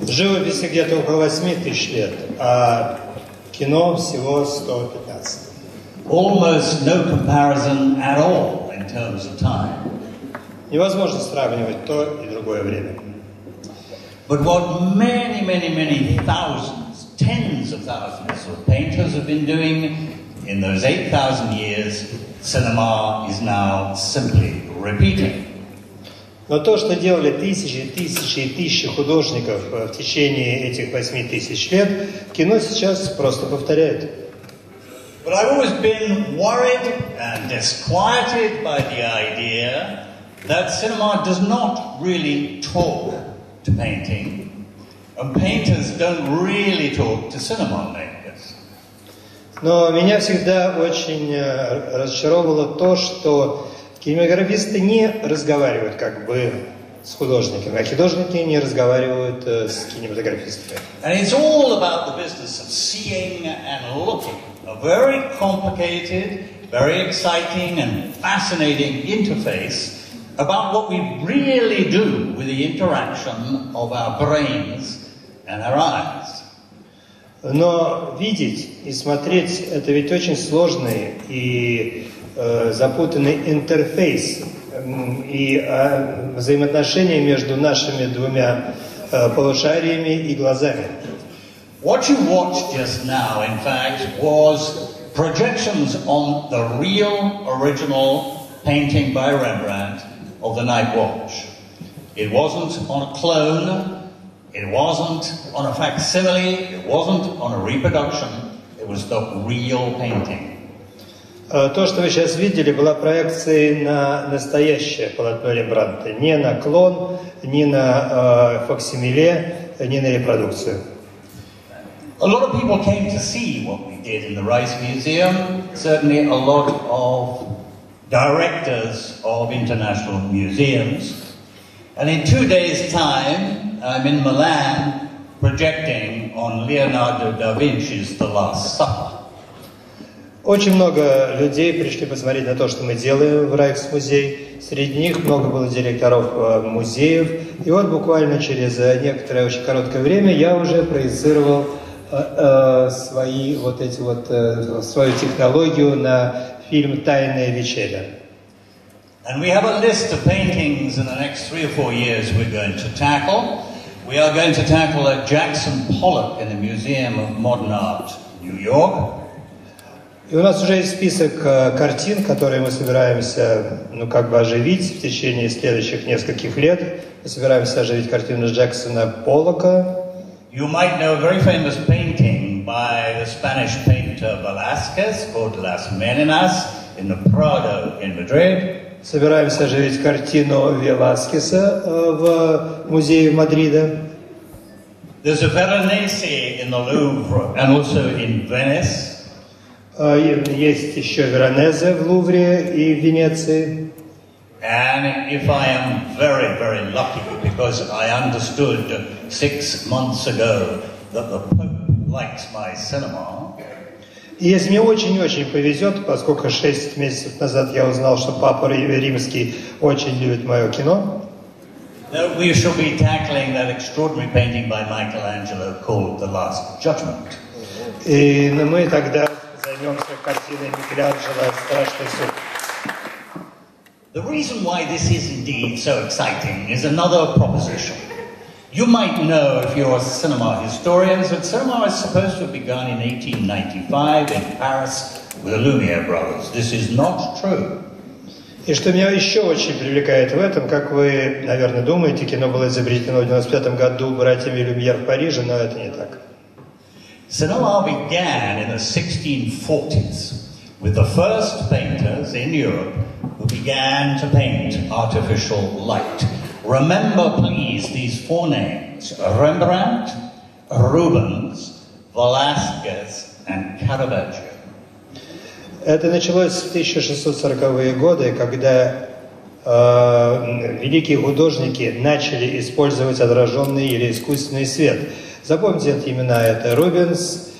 В живописи где-то около 8 тысяч лет, а кино всего 115. Almost no comparison at all in terms of time. Невозможно сравнивать то и другое время. But what many, many, many thousands, tens of thousands of painters have been doing in those 8,000 years, cinema is now simply repeating. Но то, что делали тысячи, тысячи и тысячи художников э, в течение этих восьми тысяч лет, кино сейчас просто повторяет. But I've always been worried and disquieted by the idea that cinema does not really talk to painting, and painters don't really talk to cinema makers. Но меня всегда очень э, разочаровывало то, что кинематографисты не разговаривают как бы с художниками, а художники не разговаривают э, с кинематографистами. And it's all about the business of seeing and looking. A very complicated, very exciting and fascinating interface about what we really do with the interaction of our brains and our eyes. Но видеть и смотреть – это ведь очень сложный и э, запутанный интерфейс и э, взаимоотношения между нашими двумя э, полушариями и глазами. What you watched just now, in fact, was projections on the real original painting by Rembrandt of the Night Watch. It wasn't on a clone, it wasn't on a facsimile, it wasn't on a reproduction, it was the real painting. Э, То, что вы сейчас видели, была проекцией на настоящее полотно Рембрандта. Не на клон, не на э, факсимиле, не на репродукцию. A lot of people came to see what we did in the Rice Museum, certainly a lot of directors of international museums. And in two days' time, I'm in Milan projecting on Leonardo da Vinci's The Last Supper. Очень много людей пришли посмотреть на то, что мы делаем в Райхсмузей. Среди них много было директоров э, музеев. И вот буквально через э, некоторое очень короткое время я уже проецировал э, свои вот эти вот свою технологию на фильм «Тайная вечеря». And we have a list of paintings in the next three or four years we're going to tackle. We are going to tackle a Jackson Pollock in the Museum of Modern Art, New York. И у нас уже есть список э, картин, которые мы собираемся, ну, как бы оживить в течение следующих нескольких лет. Мы собираемся оживить картину Джексона Поллока. You might know a very famous painting by the Spanish painter Velázquez called Las Meninas in the Prado in Madrid. Собираемся оживить картину Веласкеса э, в музее Мадрида. There's a Veronese in the Louvre and also in Venice. Э, Есть еще Веронезе в Лувре и в Венеции. And if I am very, very lucky, because I understood six months ago that the Pope likes my cinema, И если мне очень-очень повезет, поскольку шесть месяцев назад я узнал, что Папа Ри- Римский очень любит мое кино, we shall be tackling that extraordinary painting by Michelangelo called The Last Judgment. и ну, мы тогда займемся картиной Микеланджело «Страшный суд». The reason why this is indeed so exciting is another proposition. You might know, if you're cinema historians, that cinema is supposed to have begun in 1895 in Paris with the Lumiere brothers. This is not true. И что меня еще очень привлекает в этом, как вы, наверное, думаете, кино было изобретено в 95 году братьями Люмьер в Париже, но это не так. Cinema began in the 1640s with the first painters in Europe who began to paint artificial light. Remember, please, these four names Rembrandt, Rubens, Velasquez, and Caravaggio. Это началось в 1640-е годы, когда э, великие художники начали использовать отраженный или искусственный свет. Запомните эти имена. Это Рубенс,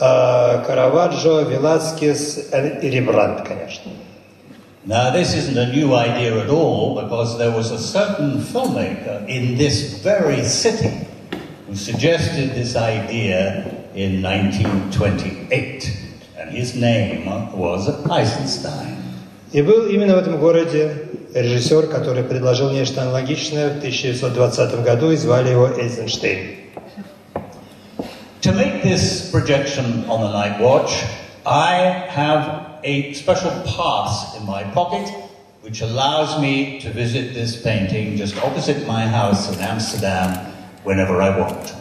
э, Караваджо, Веласкес и Рембрандт, конечно. Now, this isn't a new idea at all because there was a certain filmmaker in this very city who suggested this idea in 1928, and his name was Eisenstein. И был именно в этом городе режиссер, который предложил нечто аналогичное в 1920 году, и звали его Эйзенштейн. To make this projection on the night watch, I have a special pass in my pocket which allows me to visit this painting just opposite my house in Amsterdam whenever I want.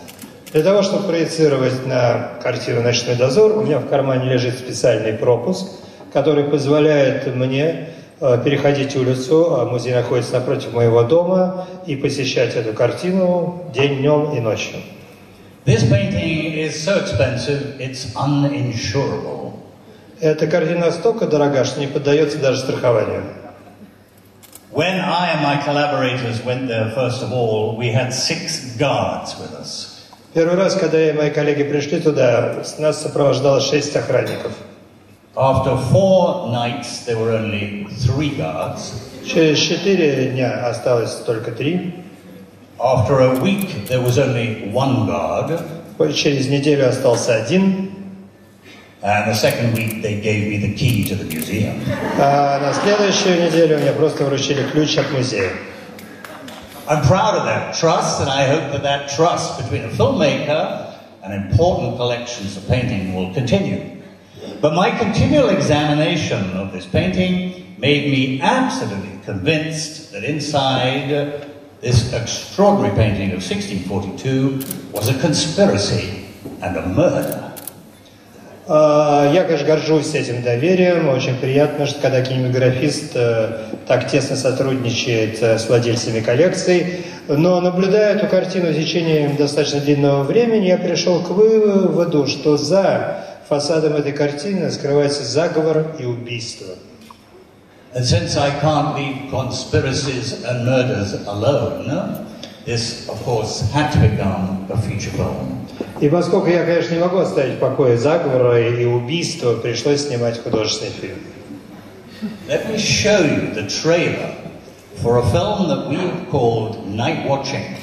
Для того, чтобы проецировать на картину «Ночной дозор», у меня в кармане лежит специальный пропуск, который позволяет мне э, переходить улицу, а музей находится напротив моего дома, и посещать эту картину день, днем и ночью. This painting is so expensive, it's uninsurable. Эта картина настолько дорога, что не поддается даже страхованию. When I and my collaborators went there, first of all, we had six guards with us. Первый раз, когда я и мои коллеги пришли туда, нас сопровождало шесть охранников. After four nights, there were only three guards. Через четыре дня осталось только три. After a week, there was only one guard. Через неделю остался один. And the second week, they gave me the key to the museum. А на следующую неделю мне просто вручили ключ от музея. I'm proud of that trust, and I hope that that trust between a filmmaker and important collections of painting will continue. But my continual examination of this painting made me absolutely convinced that inside this extraordinary painting of 1642 was a conspiracy and a murder. А, я, конечно, горжусь этим доверием. Очень приятно, что когда кинематографист э, так тесно сотрудничает э, с владельцами коллекций. Но наблюдая эту картину в течение достаточно длинного времени, я пришел к выводу, что за фасадом этой картины скрывается заговор и убийство. And since I can't leave conspiracies and murders alone, this, of course, had to become a feature film. И поскольку я, конечно, не могу оставить в покое заговоры и убийства, пришлось снимать художественный фильм. Let me show you the trailer for a film that we have called Night Watching,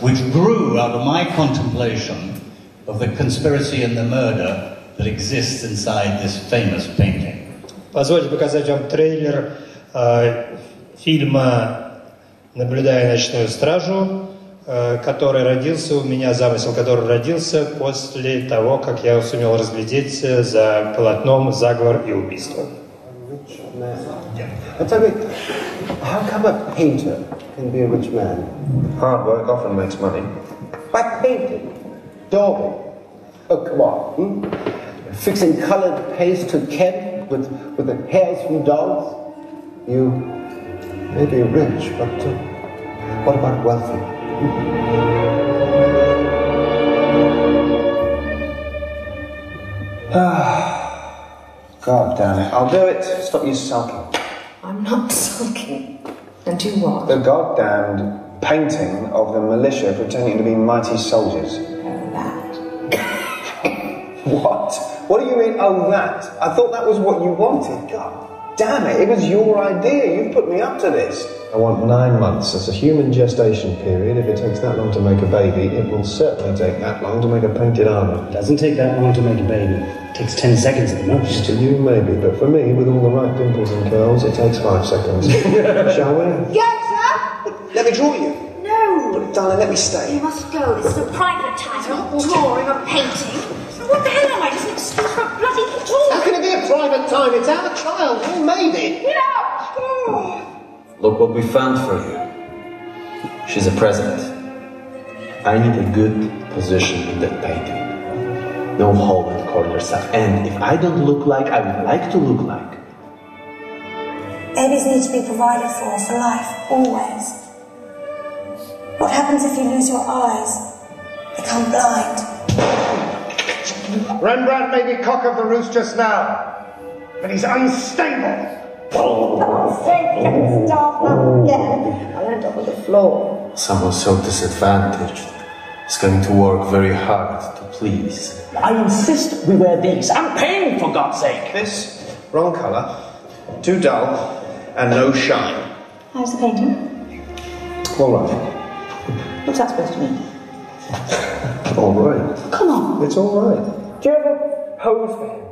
which grew out of my contemplation of the conspiracy and the murder that exists inside this famous painting. Позвольте показать вам трейлер э, фильма «Наблюдая ночную стражу», Э, который родился у меня, замысел который родился после того, как я сумел разглядеть э, за полотном заговор и убийство. How come a painter can be a rich man? Hard work often makes money. By painting, daubing. Oh, come on. Hmm? Fixing colored paste to Kent with, with the hairs from dogs. You may be rich, but uh, what about wealthy? Ah, God damn it. I'll do it. Stop you sulking. I'm not sulking. And you what? The goddamned painting of the militia pretending to be mighty soldiers. Oh, that. what? What do you mean, oh, that? I thought that was what you wanted. God damn it, it was your idea. You put me up to this. I want nine months. That's a human gestation period. If it takes that long to make a baby, it will certainly take that long to make a painted armour. It doesn't take that long to make a baby. It takes 10 seconds at the most. To you, maybe, but for me, with all the right dimples and curls, it takes five seconds. Shall we? Yes, sir? Let me draw you. No. Darling, let me stay. You must go. This is a private time. I'm not drawing or painting. What the hell am I? Just an excuse for a bloody drawing. How can it be a private time? It's our child. You made it. Look what we found for you. She's a president. I need a good position in that painting. No hole in the corner stuff. And if I don't look like I would like to look like, Babies need to be provided for for life, always. What happens if you lose your eyes? Become blind. Rembrandt may be cock of the roost just now, but he's unstable. For God's sake, let me again. I'll end up with the floor. someone so disadvantaged is going to work very hard to please. I insist we wear these. I'm paying, for God's sake. This, wrong colour, too dull, and no shine. How's the painting? All right. What's that supposed to mean? All right. Come on. It's all right. Do you ever pose for him?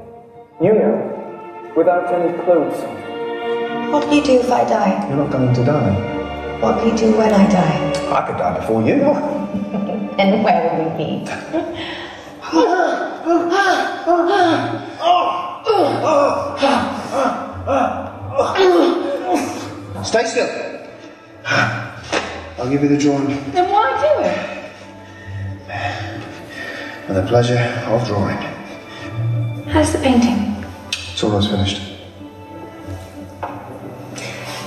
You know, without any clothes on. What will you do if I die? You're not going to die. What will you do when I die? I could die before you. And where will we be? Stay still. I'll give you the drawing Then why do it? For the pleasure of drawing. How's the painting? It's almost finished.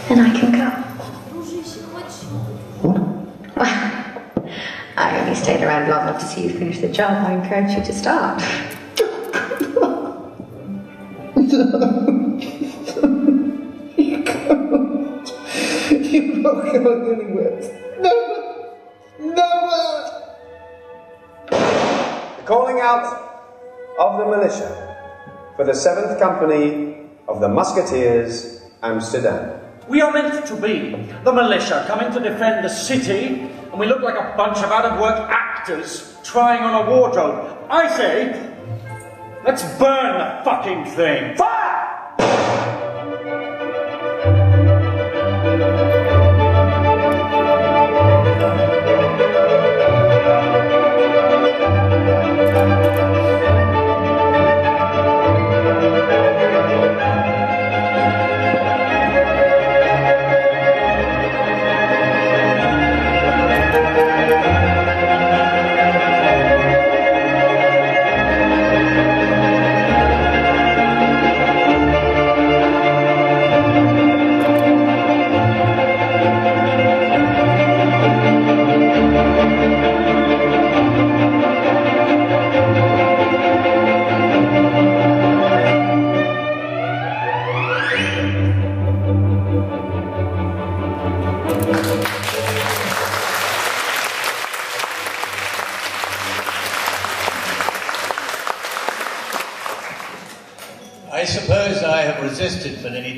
Then I can go. What? I only stayed around long enough to see you finish the job. I encourage you to start. You're not going anywhere. Never. Never. Calling out of the militia for the 7th Company of the Musketeers, Amsterdam. We are meant to be the militia coming to defend the city, and we look like a bunch of out of work actors trying on a wardrobe. I say, let's burn the fucking thing. Fire!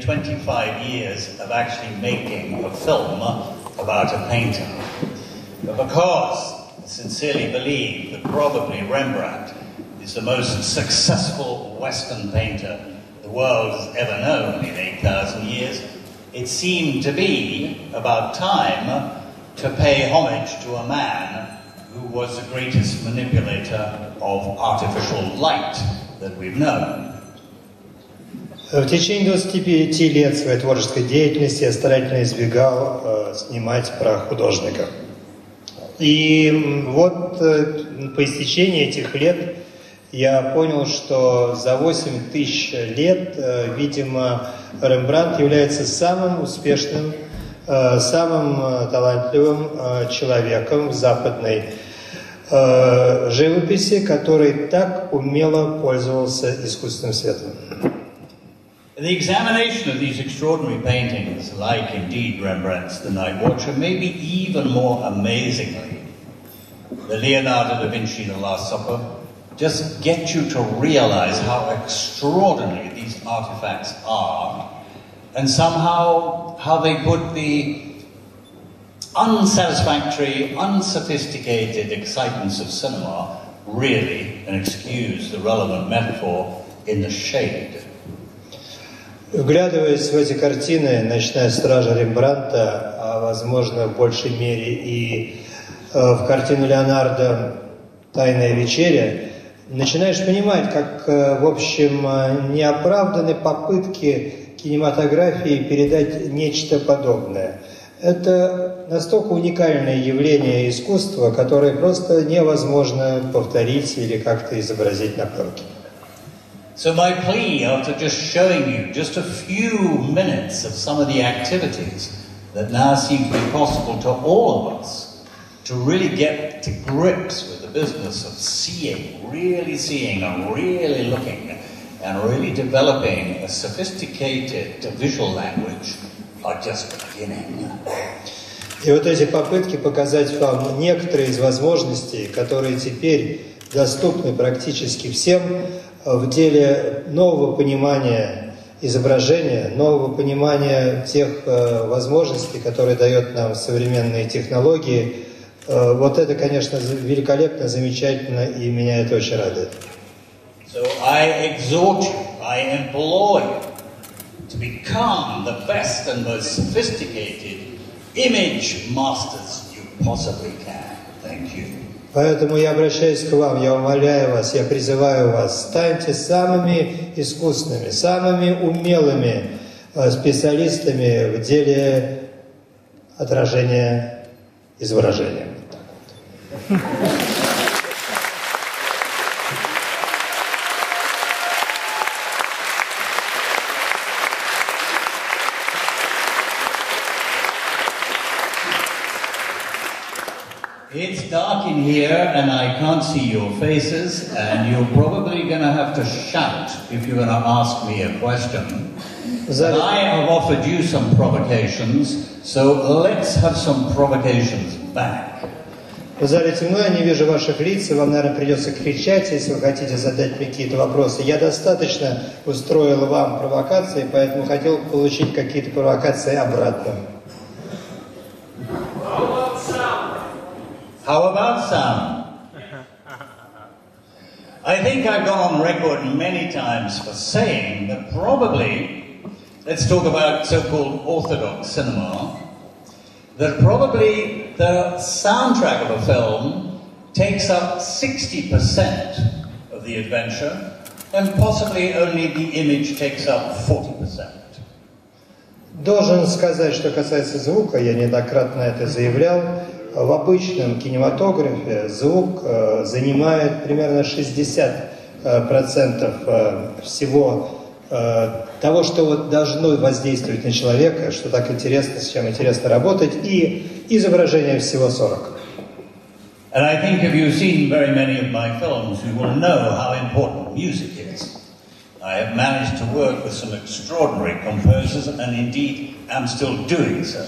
Resisted 25 years of actually making a film about a painter. But because I sincerely believe that probably Rembrandt is the most successful Western painter the world has ever known in 8,000 years, it seemed to be about time to pay homage to a man who was the greatest manipulator of artificial light that we've known. В течение 25 лет своей творческой деятельности я старательно избегал э, снимать про художников. И вот э, по истечении этих лет я понял, что за 8 тысяч лет, э, видимо, Рембрандт является самым успешным, э, самым э, талантливым э, человеком в западной э, живописи, который так умело пользовался искусственным светом. The examination of these extraordinary paintings, like indeed Rembrandt's The Night Watcher, maybe even more amazingly, the Leonardo da Vinci The Last Supper, just get you to realize how extraordinary these artifacts are, and somehow how they put the unsatisfactory, unsophisticated excitements of cinema, really, and excuse the relevant metaphor, in the shade. Вглядываясь в эти картины, «Ночная стража» Рембранта, а возможно в большей мере и э, в картину Леонардо «Тайная вечеря», начинаешь понимать, как, э, в общем, э, неоправданы попытки кинематографии передать нечто подобное. Это настолько уникальное явление искусства, которое просто невозможно повторить или как-то изобразить на пленке. So my plea, after just showing you just a few minutes of some of the activities that now seem to be possible to all of us, to really get to grips with the business of seeing, really seeing and really looking and really developing a sophisticated visual language are just beginning. И вот эти попытки показать вам некоторые из возможностей, которые теперь доступны практически всем в деле нового понимания изображения, нового понимания тех э, возможностей, которые дает нам современные технологии. Э, вот это, конечно, великолепно, замечательно, и меня это очень радует. So I exhort I implore to become the best and most sophisticated image masters you possibly can. Thank you. Поэтому я обращаюсь к вам, я умоляю вас, я призываю вас, станьте самыми искусными, самыми умелыми э, специалистами в деле отражения изображения. It's dark in here and I can't see your faces, and you're probably going to have to shout if you're going to ask me a question. But I have offered you some provocations, so let's have some provocations back. В зале темно, я не вижу ваших лиц, и вам, наверное, придется кричать, если вы хотите задать мне какие-то вопросы. Я достаточно устроил вам провокации, поэтому хотел получить какие-то провокации обратно. How about sound? I think I've gone on record many times for saying that probably, let's talk about so-called orthodox cinema, that probably the soundtrack of a film takes up 60% of the adventure, and possibly only the image takes up 40%. Должен сказать, что касается звука, я неоднократно это заявлял, в обычном кинематографе звук э, занимает примерно 60 э, процентов э, всего того, что вот должно воздействовать на человека, что так интересно, с чем интересно работать, и изображение всего 40. And I think if you've seen very many of my films, you will know how important music is. I have managed to work with some extraordinary composers, and indeed am still doing so.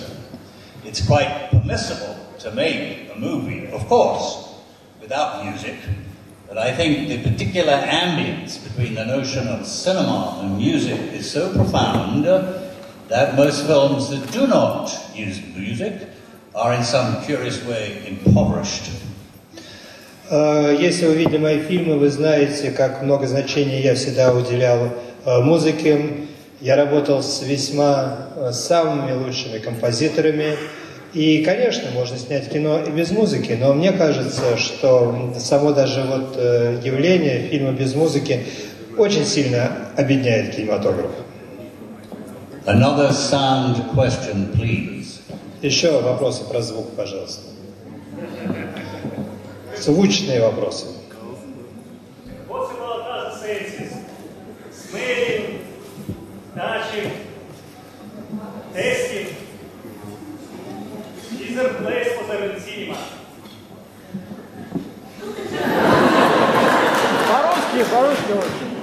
It's quite permissible to make a movie, of course, without music, but I think the particular ambience between the notion of cinema and music is so profound that most films that do not use music are in some curious way impoverished. Если вы видели мои фильмы, вы знаете, как много значения я всегда уделял музыке. Я работал с весьма самыми лучшими композиторами, и, конечно, можно снять кино и без музыки, но мне кажется, что само даже вот э, явление фильма без музыки очень сильно объединяет кинематограф. Another sound question, please. Еще вопросы про звук, пожалуйста. Звучные вопросы. About other a place for them in cinema? По-русски, по-русски очень.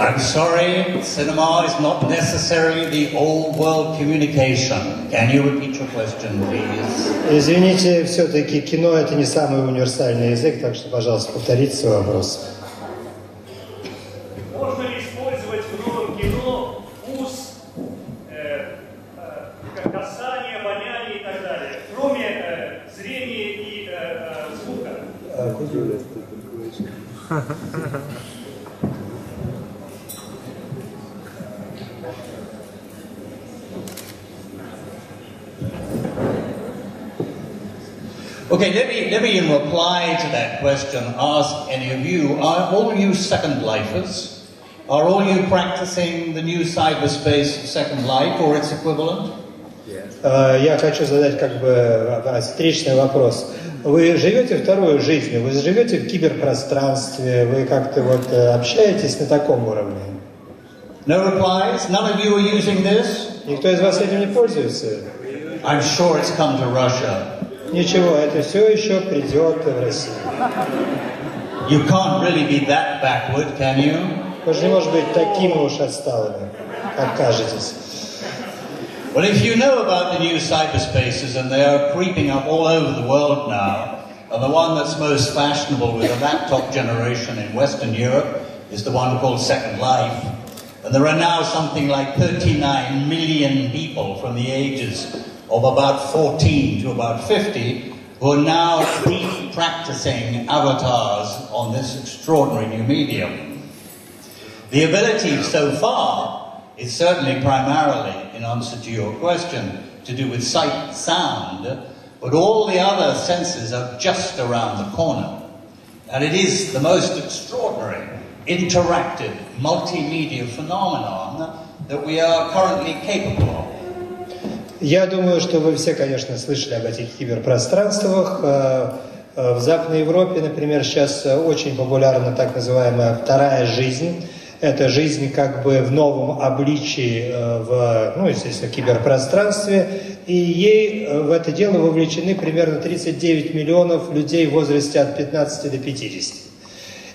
I'm sorry, cinema is not necessarily the old world communication. Can you repeat your question, please? Извините, все-таки кино это не самый универсальный язык, так что, пожалуйста, повторите свой вопрос. Okay, let me, let me in reply to that question ask any of you, are all you Second Lifers? Are all you practicing the new cyberspace Second Life or its equivalent? Э, Я хочу задать как бы э, встречный вопрос. Вы живете второй жизнью, вы живете в киберпространстве, вы как-то вот э, общаетесь на таком уровне? No replies? None of you are using this? Никто из вас этим не пользуется? I'm sure it's come to Russia. Ничего, это все еще придет в Россию. You can't really be that backward, can you? Вы же не может быть такими уж отсталыми, как кажетесь. Well, if you know about the new cyberspaces, and they are creeping up all over the world now, and the one that's most fashionable with the laptop generation in Western Europe is the one called Second Life. And there are now something like 39 million people from the ages of about 14 to about 50 who are now practicing avatars on this extraordinary new medium. The ability so far is certainly primarily, in answer to your question, to do with sight, sound, but all the other senses are just around the corner. And it is the most extraordinary, interactive, multimedia phenomenon that we are currently capable of. Я думаю, что вы все, конечно, слышали об этих киберпространствах. Э, э, В Западной Европе, например, сейчас очень популярна так называемая вторая жизнь. Это жизнь как бы в новом обличии, э, в, ну, естественно, киберпространстве. И ей в это дело вовлечены примерно 39 миллионов людей в возрасте от 15 до 50.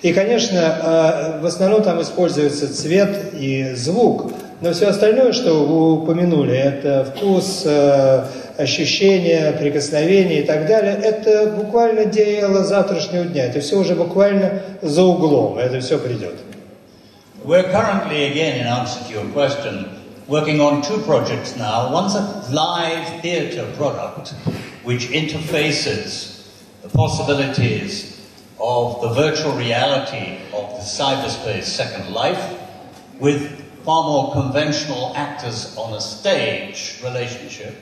И, конечно, в основном там используется цвет и звук, но все остальное, что вы упомянули, это вкус, э, ощущения, прикосновения и так далее, это буквально дело завтрашнего дня. Это все уже буквально за углом, это все придет. We're currently, again, in answer to your question, working on two projects now. One's a live theatre product which interfaces the possibilities of the virtual reality of the cyberspace Second Life with far more conventional actors on a stage relationship.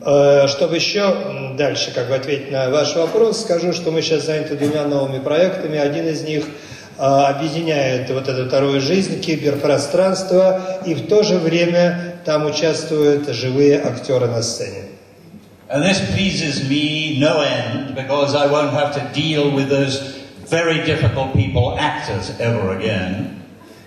Э, Чтобы еще дальше как бы ответить на ваш вопрос, скажу, что мы сейчас заняты двумя новыми проектами. Один из них э, объединяет вот эту вторую жизнь, киберпространство, и в то же время там участвуют живые актеры на сцене. And this pleases me no end because I won't have to deal with those very difficult people, actors, ever again.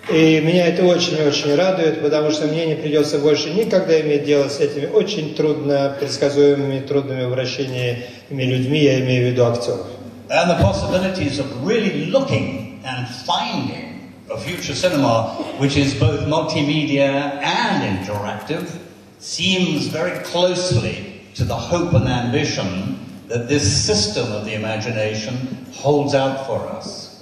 И меня это очень-очень радует, потому что мне не придется больше никогда иметь дело с этими очень трудно предсказуемыми, трудными вращениями людьми, я имею в виду актеров. And the possibilities of really looking and finding a future cinema which is both multimedia and interactive seems very closely to the hope and ambition that this system of the imagination holds out for us.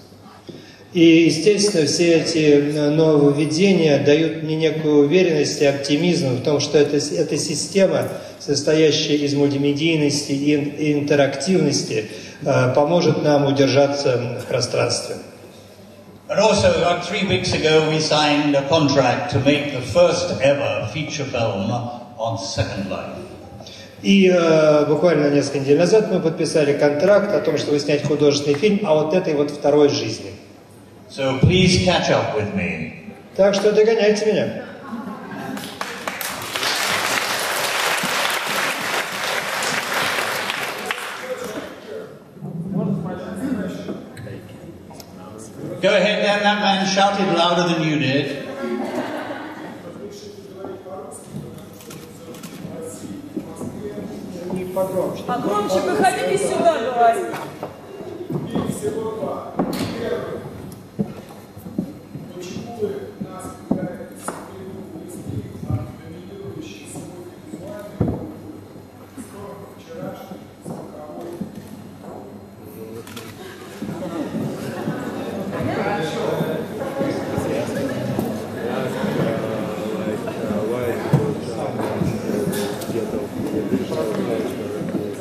И, естественно, все эти нововведения дают мне некую уверенность и оптимизм в том, что эта, эта система, состоящая из мультимедийности и интерактивности, поможет нам удержаться в пространстве. And also, about three weeks ago, we signed a contract to make the first ever feature film on Second Life. И э, буквально несколько недель назад мы подписали контракт о том, чтобы снять художественный фильм о вот этой вот второй жизни. So please catch up with me. Так что догоняйте меня. Go ahead, then. That man shouted louder than you did. Погромче выходите сюда, говорю.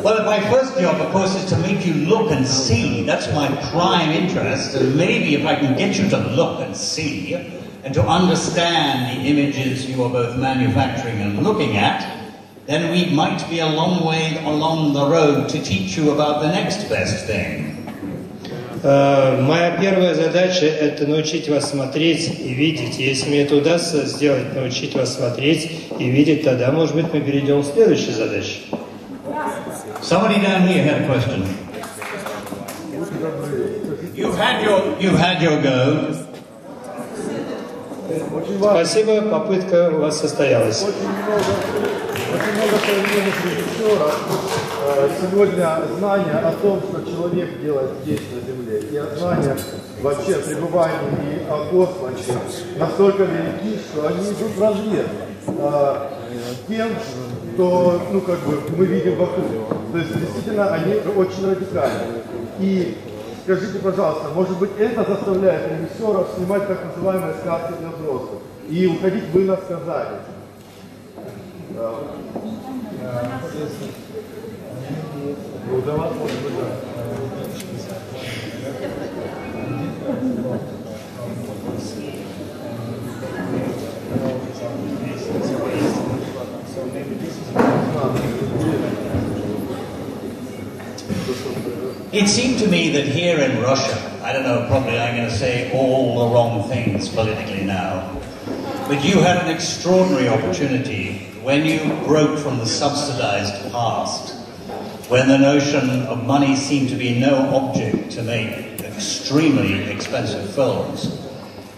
Well, my first job, of course, is to make you look and see. That's my prime interest. And maybe if I can get you to look and see, and to understand the images you are both manufacturing and looking at, then we might be a long way along the road to teach you about the next best thing. Э, Моя первая задача – это научить вас смотреть и видеть. Если мне это удастся сделать, научить вас смотреть и видеть, тогда, может быть, мы перейдем к следующей задаче. Somebody down here had a question. You've had your, you've had your go. Спасибо, попытка у вас состоялась. Очень много, очень много современных режиссеров сегодня знания о том, что человек делает здесь на Земле, и о знания вообще о пребывании и о космосе настолько велики, что они идут в разрез э, тем, что ну, как бы, мы видим вокруг. То есть действительно они очень радикальны. И скажите, пожалуйста, может быть это заставляет режиссеров снимать так называемые сказки для взрослых и уходить в иносказания? Ну, для вас, может быть, да. It seemed to me that here in Russia, I don't know, probably I'm going to say all the wrong things politically now, but you had an extraordinary opportunity when you broke from the subsidized past, when the notion of money seemed to be no object to make extremely expensive films.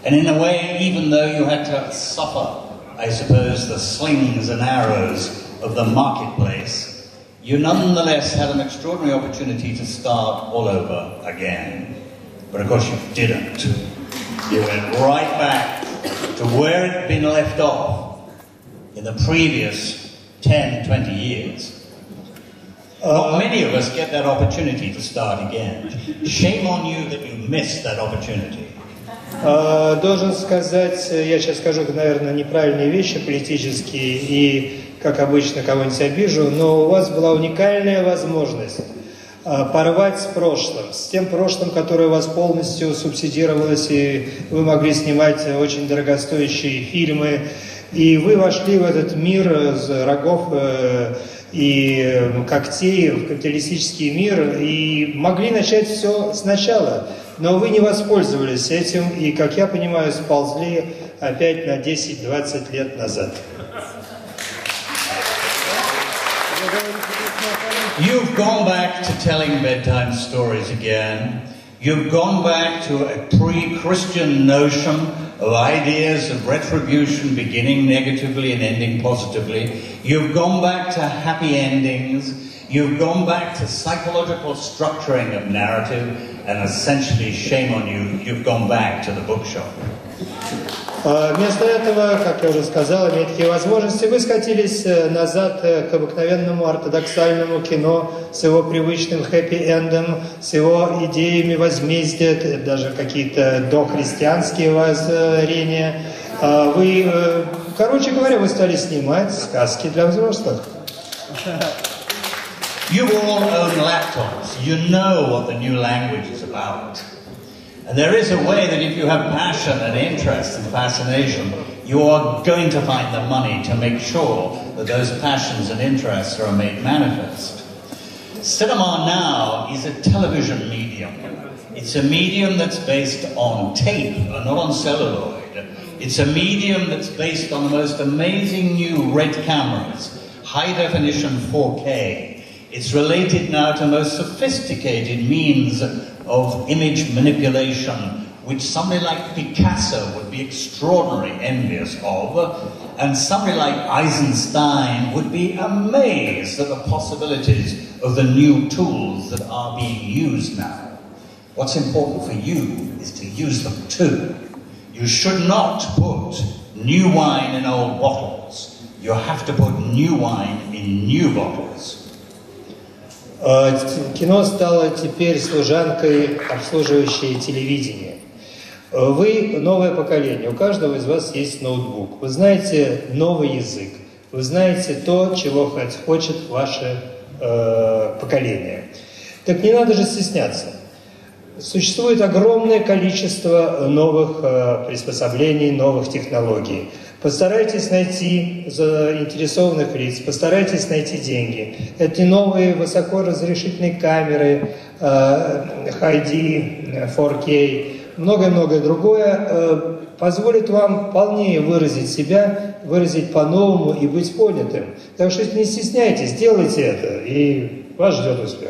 And in a way, even though you had to suffer, I suppose, the slings and arrows of the marketplace, you nonetheless had an extraordinary opportunity to start all over again. But of course, you didn't. You went right back to where it had been left off in the previous 10, 20 years. Not many of us get that opportunity to start again. Shame on you that you missed that opportunity. Э, Должен сказать, э, я сейчас скажу, наверное, неправильные вещи политические и, как обычно, кого-нибудь обижу, но у вас была уникальная возможность э, порвать с прошлым, с тем прошлым, которое у вас полностью субсидировалось, и вы могли снимать очень дорогостоящие фильмы, и вы вошли в этот мир рогов э, и когтей, в капиталистический мир, и могли начать все сначала. Но вы не воспользовались этим, и, как я понимаю, сползли опять на 10-20 лет назад. You've gone back to telling bedtime stories again. You've gone back to a pre Christian notion of ideas of retribution beginning negatively and ending positively. You've gone back to happy endings. You've gone back to psychological structuring of narrative, and essentially, shame on you, you've gone back to the bookshop. А Вместо этого, как я уже сказал, имея такие возможности, вы скатились э, назад э, к обыкновенному ортодоксальному кино с его привычным хэппи-эндом, с его идеями возмездия, даже какие-то дохристианские воззрения. А Вы, э, короче говоря, вы стали снимать сказки для взрослых. You all own laptops. You know what the new language is about. And there is a way that if you have passion and interest and fascination, you are going to find the money to make sure that those passions and interests are made manifest. Cinema now is a television medium. It's a medium that's based on tape not on celluloid. It's a medium that's based on the most amazing new red cameras, high definition 4K. It's related now to most sophisticated means of image manipulation, which somebody like Picasso would be extraordinarily envious of, and somebody like Eisenstein would be amazed at the possibilities of the new tools that are being used now. What's important for you is to use them too. You should not put new wine in old bottles. You have to put new wine in new bottles. Т- Кино стало теперь служанкой, обслуживающей телевидение. Э, Вы новое поколение, у каждого из вас есть ноутбук. Вы знаете новый язык, вы знаете то, чего хочет ваше э, поколения. Так не надо же стесняться. Существует огромное количество новых э, приспособлений, новых технологий. Постарайтесь найти заинтересованных лиц, постарайтесь найти деньги. Эти новые высокоразрешительные камеры, э, HD, 4K, многое-многое другое э, позволит вам полнее выразить себя, выразить по-новому и быть понятым. Так что не стесняйтесь, делайте это, и вас ждет успех.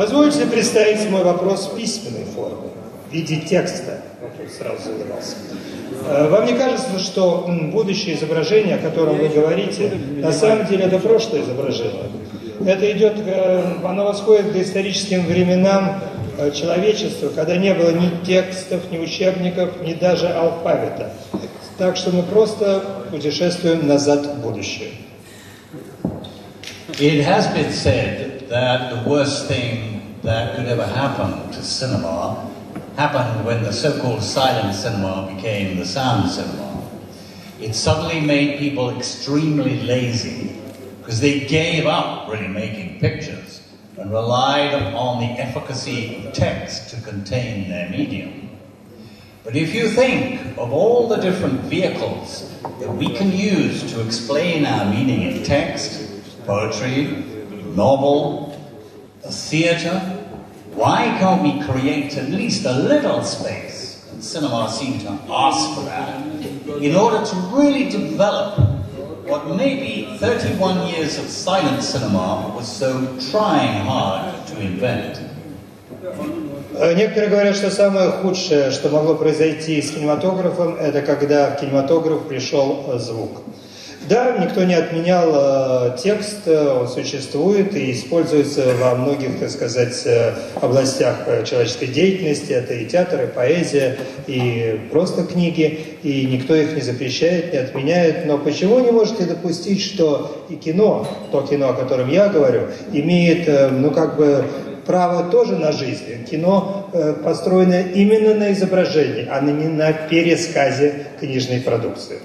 Позвольте представить мой вопрос в письменной форме, в виде текста. Вот тут сразу задавался. Э, Вам не кажется, что будущее изображение, о котором вы говорите, на самом деле это прошлое изображение? Это идет, э, оно восходит к историческим временам э, человечества, когда не было ни текстов, ни учебников, ни даже алфавита. Так что мы просто путешествуем назад в будущее. It has been said that the worst thing that could ever happen to cinema happened when the so-called silent cinema became the sound cinema. It suddenly made people extremely lazy because they gave up really making pictures and relied upon the efficacy of text to contain their medium. But if you think of all the different vehicles that we can use to explain our meaning in text, poetry, novel, a theatre, why can't we create at least a little space, and cinema seemed to ask for that, in order to really develop what maybe 31 years of silent cinema was so trying hard to invent? Э, Некоторые говорят, что самое худшее, что могло произойти с кинематографом, это когда в кинематограф пришел э, звук. Даром никто не отменял э, текст, э, он существует и используется во многих, так сказать, э, областях человеческой деятельности. Это и театр, и поэзия, и просто книги, и никто их не запрещает, не отменяет. Но почему не можете допустить, что и кино, то кино, о котором я говорю, имеет, ну как бы, право тоже на жизнь. Кино э, построено именно на изображении, а не на пересказе книжной продукции.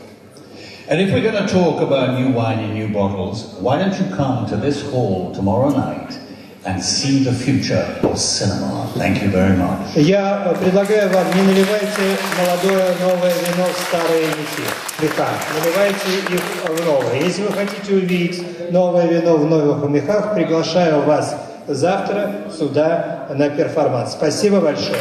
And if we're going to talk about new wine in new bottles, why don't you come to this hall tomorrow night and see the future of cinema? Thank you very much. Я э, предлагаю вам, не наливайте молодое новое вино в старые мехи, меха. Наливайте их в новое. Если вы хотите увидеть новое вино в новых мехах, приглашаю вас завтра сюда на перформанс. Спасибо большое.